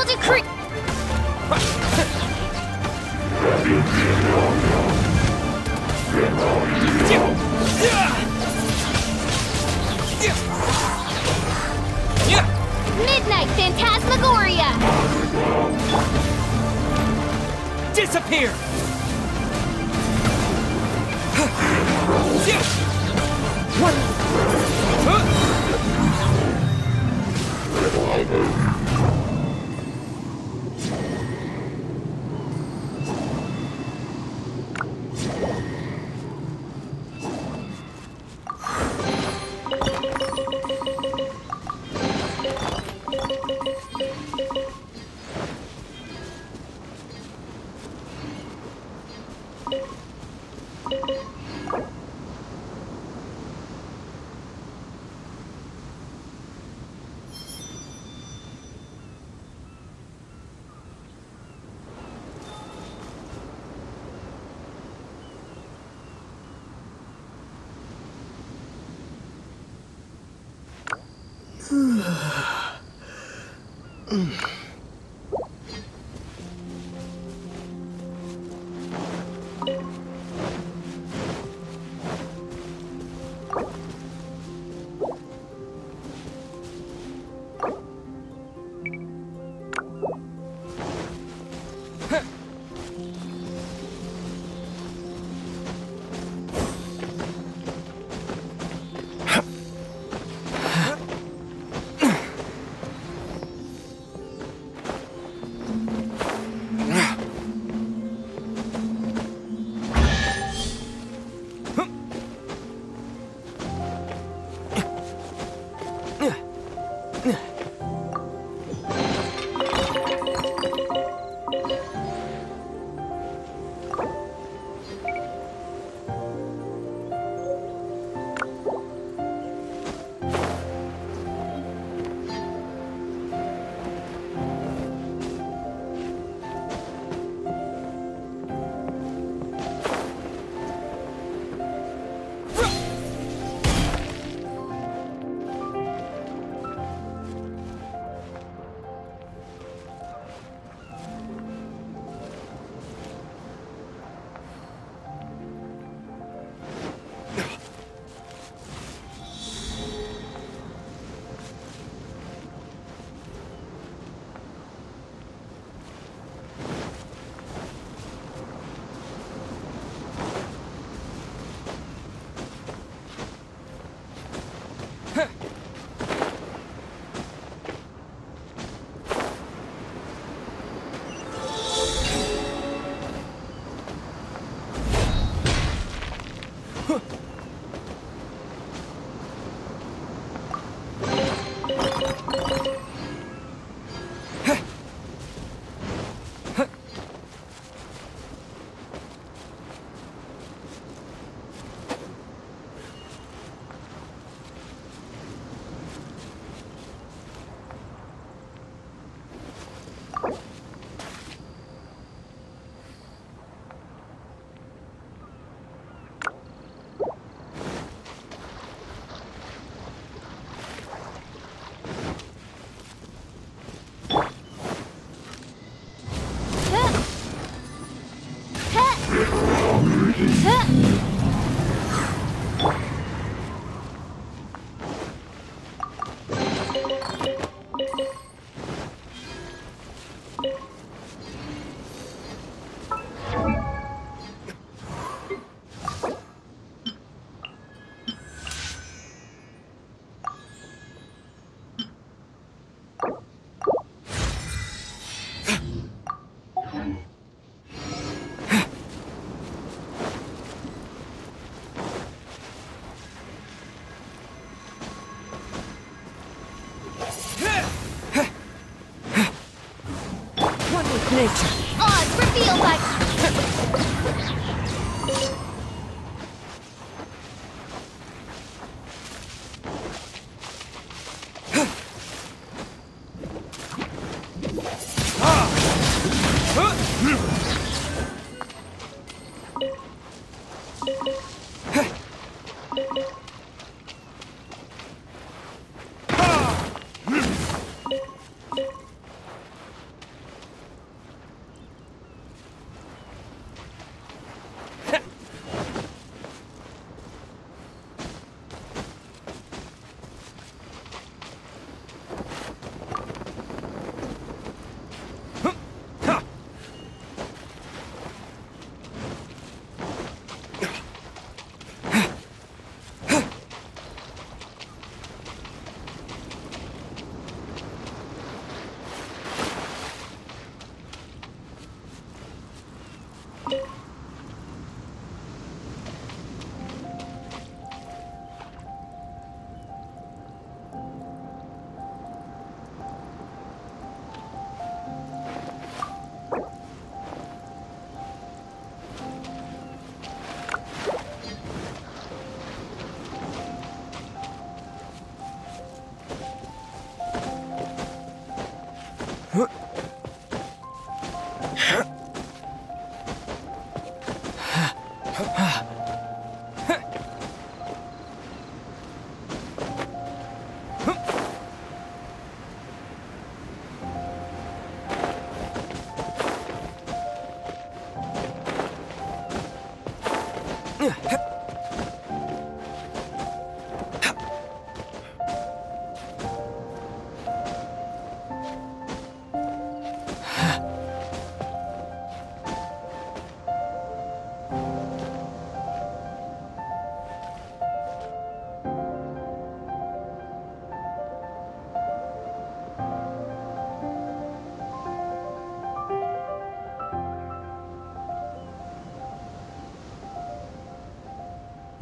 Royal decree. Nature. Oz, reveal by... You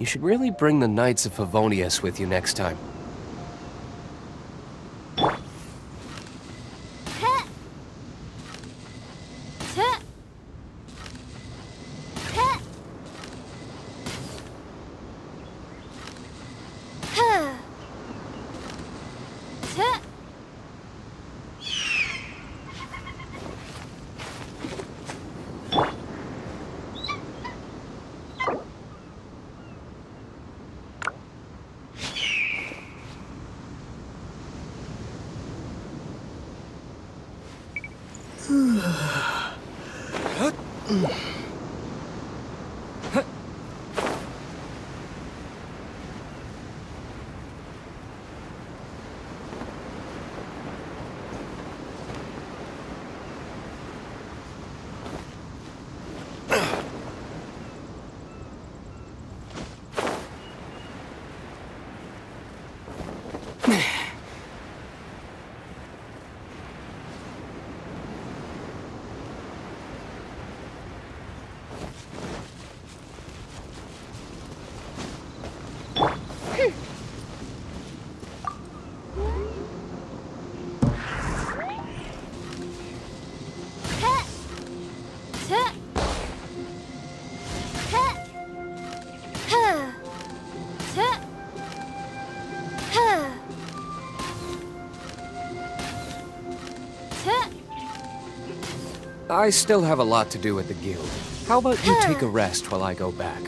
should really bring the Knights of Favonius with you next time. I still have a lot to do at the Guild. How about you take a rest while I go back?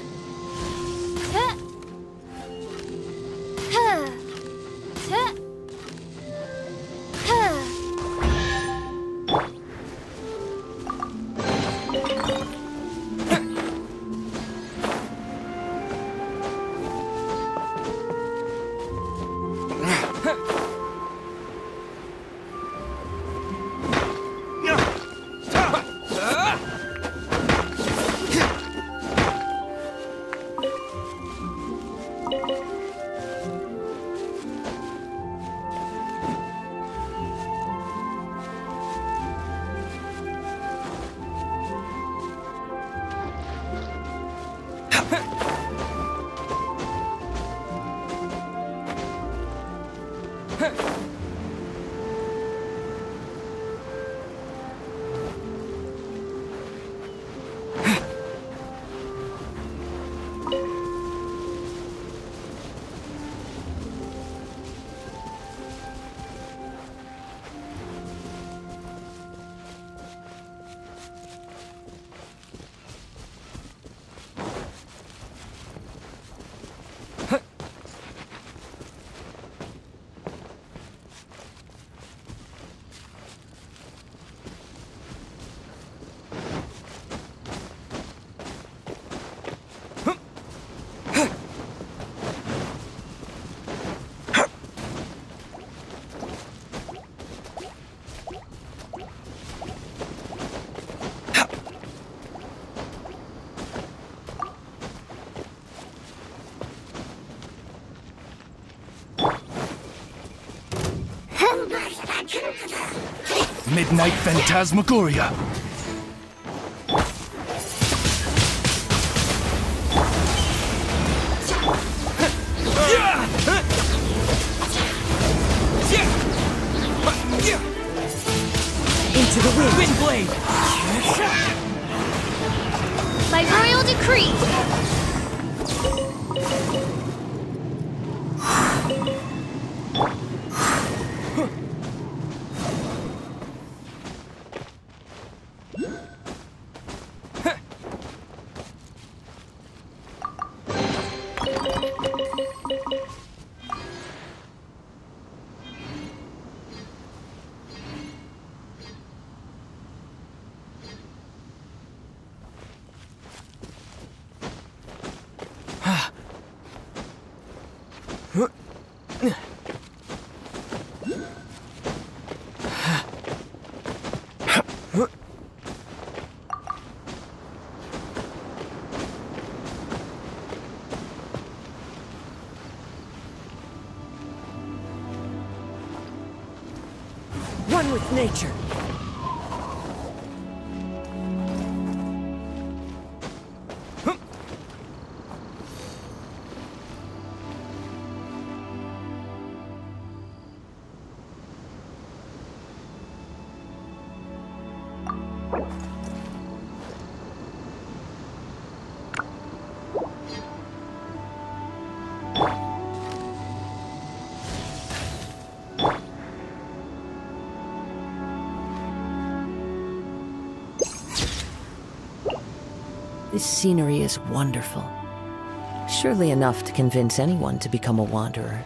Midnight Phantasmagoria. Nature. This scenery is wonderful. Surely enough to convince anyone to become a wanderer.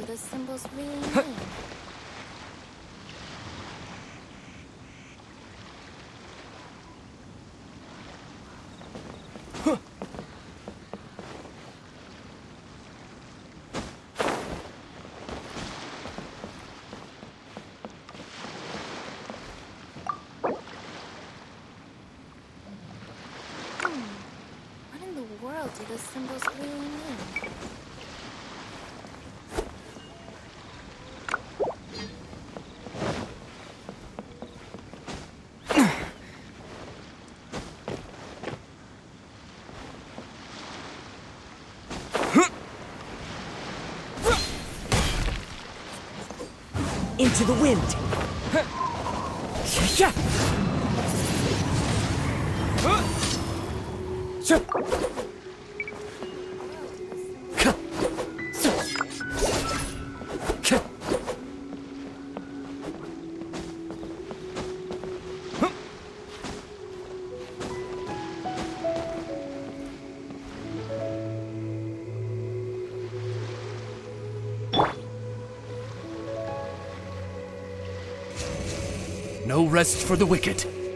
Hmm. do the symbols really mean? do those symbols really mean? Into the wind. Yeah. For the wicked.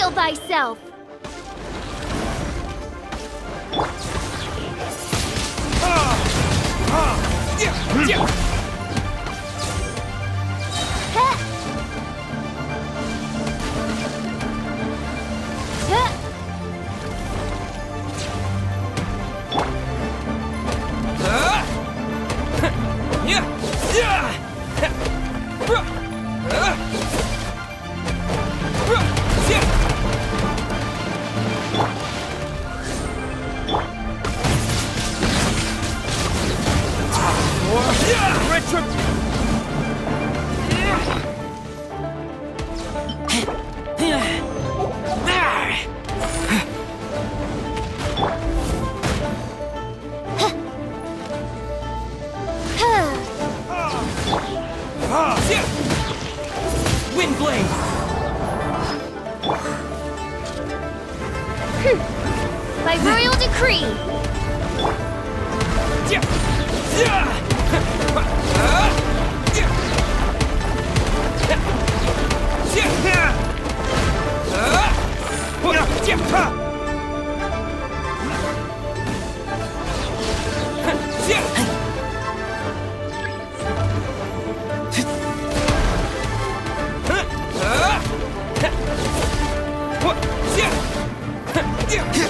Reveal thyself! By royal decree! Yeah. Windblade!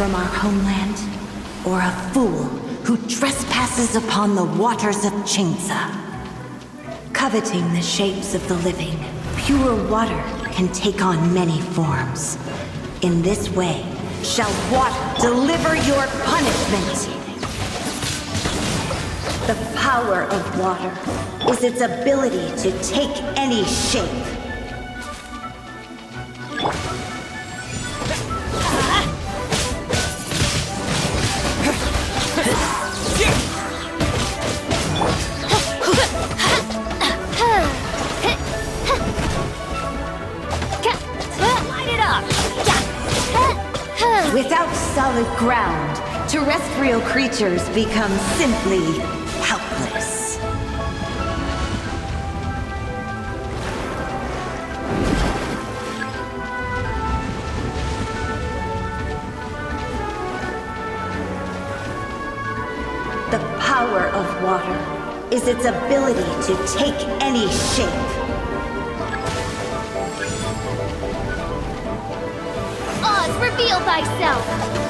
From our homeland, or a fool who trespasses upon the waters of Qingce. Coveting the shapes of the living, pure water can take on many forms. In this way, shall water deliver your punishment. The power of water is its ability to take any shape. Creatures become simply helpless. The power of water is its ability to take any shape. Oz, reveal thyself!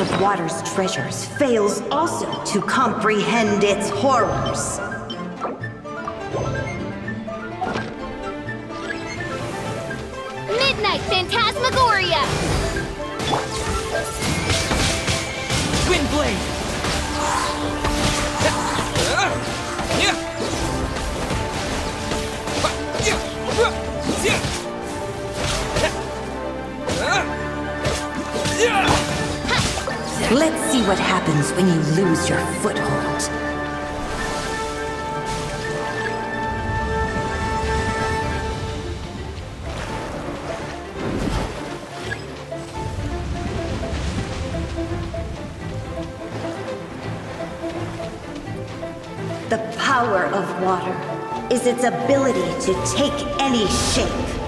Of water's treasures fails also to comprehend its horrors. What happens when you lose your foothold. The power of water is its ability to take any shape.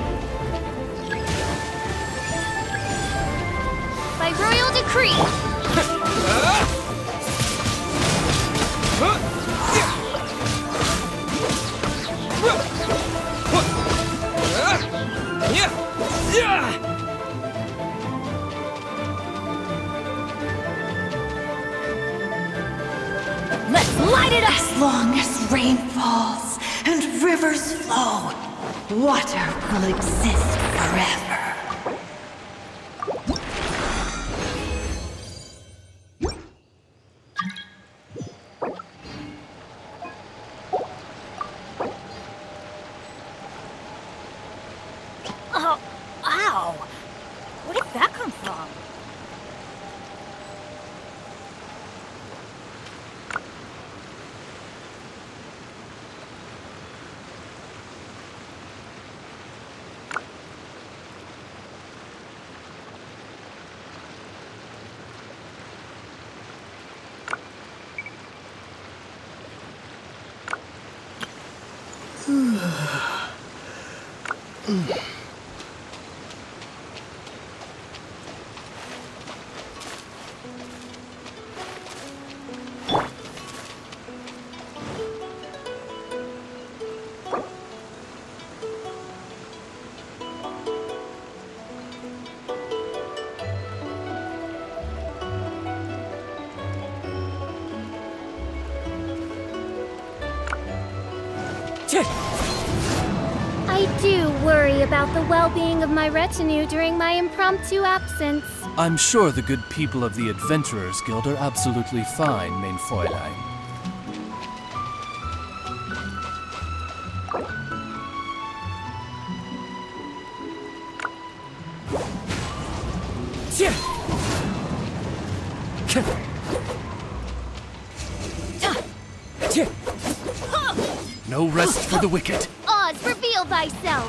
Worry about the well-being of my retinue during my impromptu absence. I'm sure the good people of the Adventurers Guild are absolutely fine, mein Fräulein. No rest for the wicked. Oz, reveal thyself!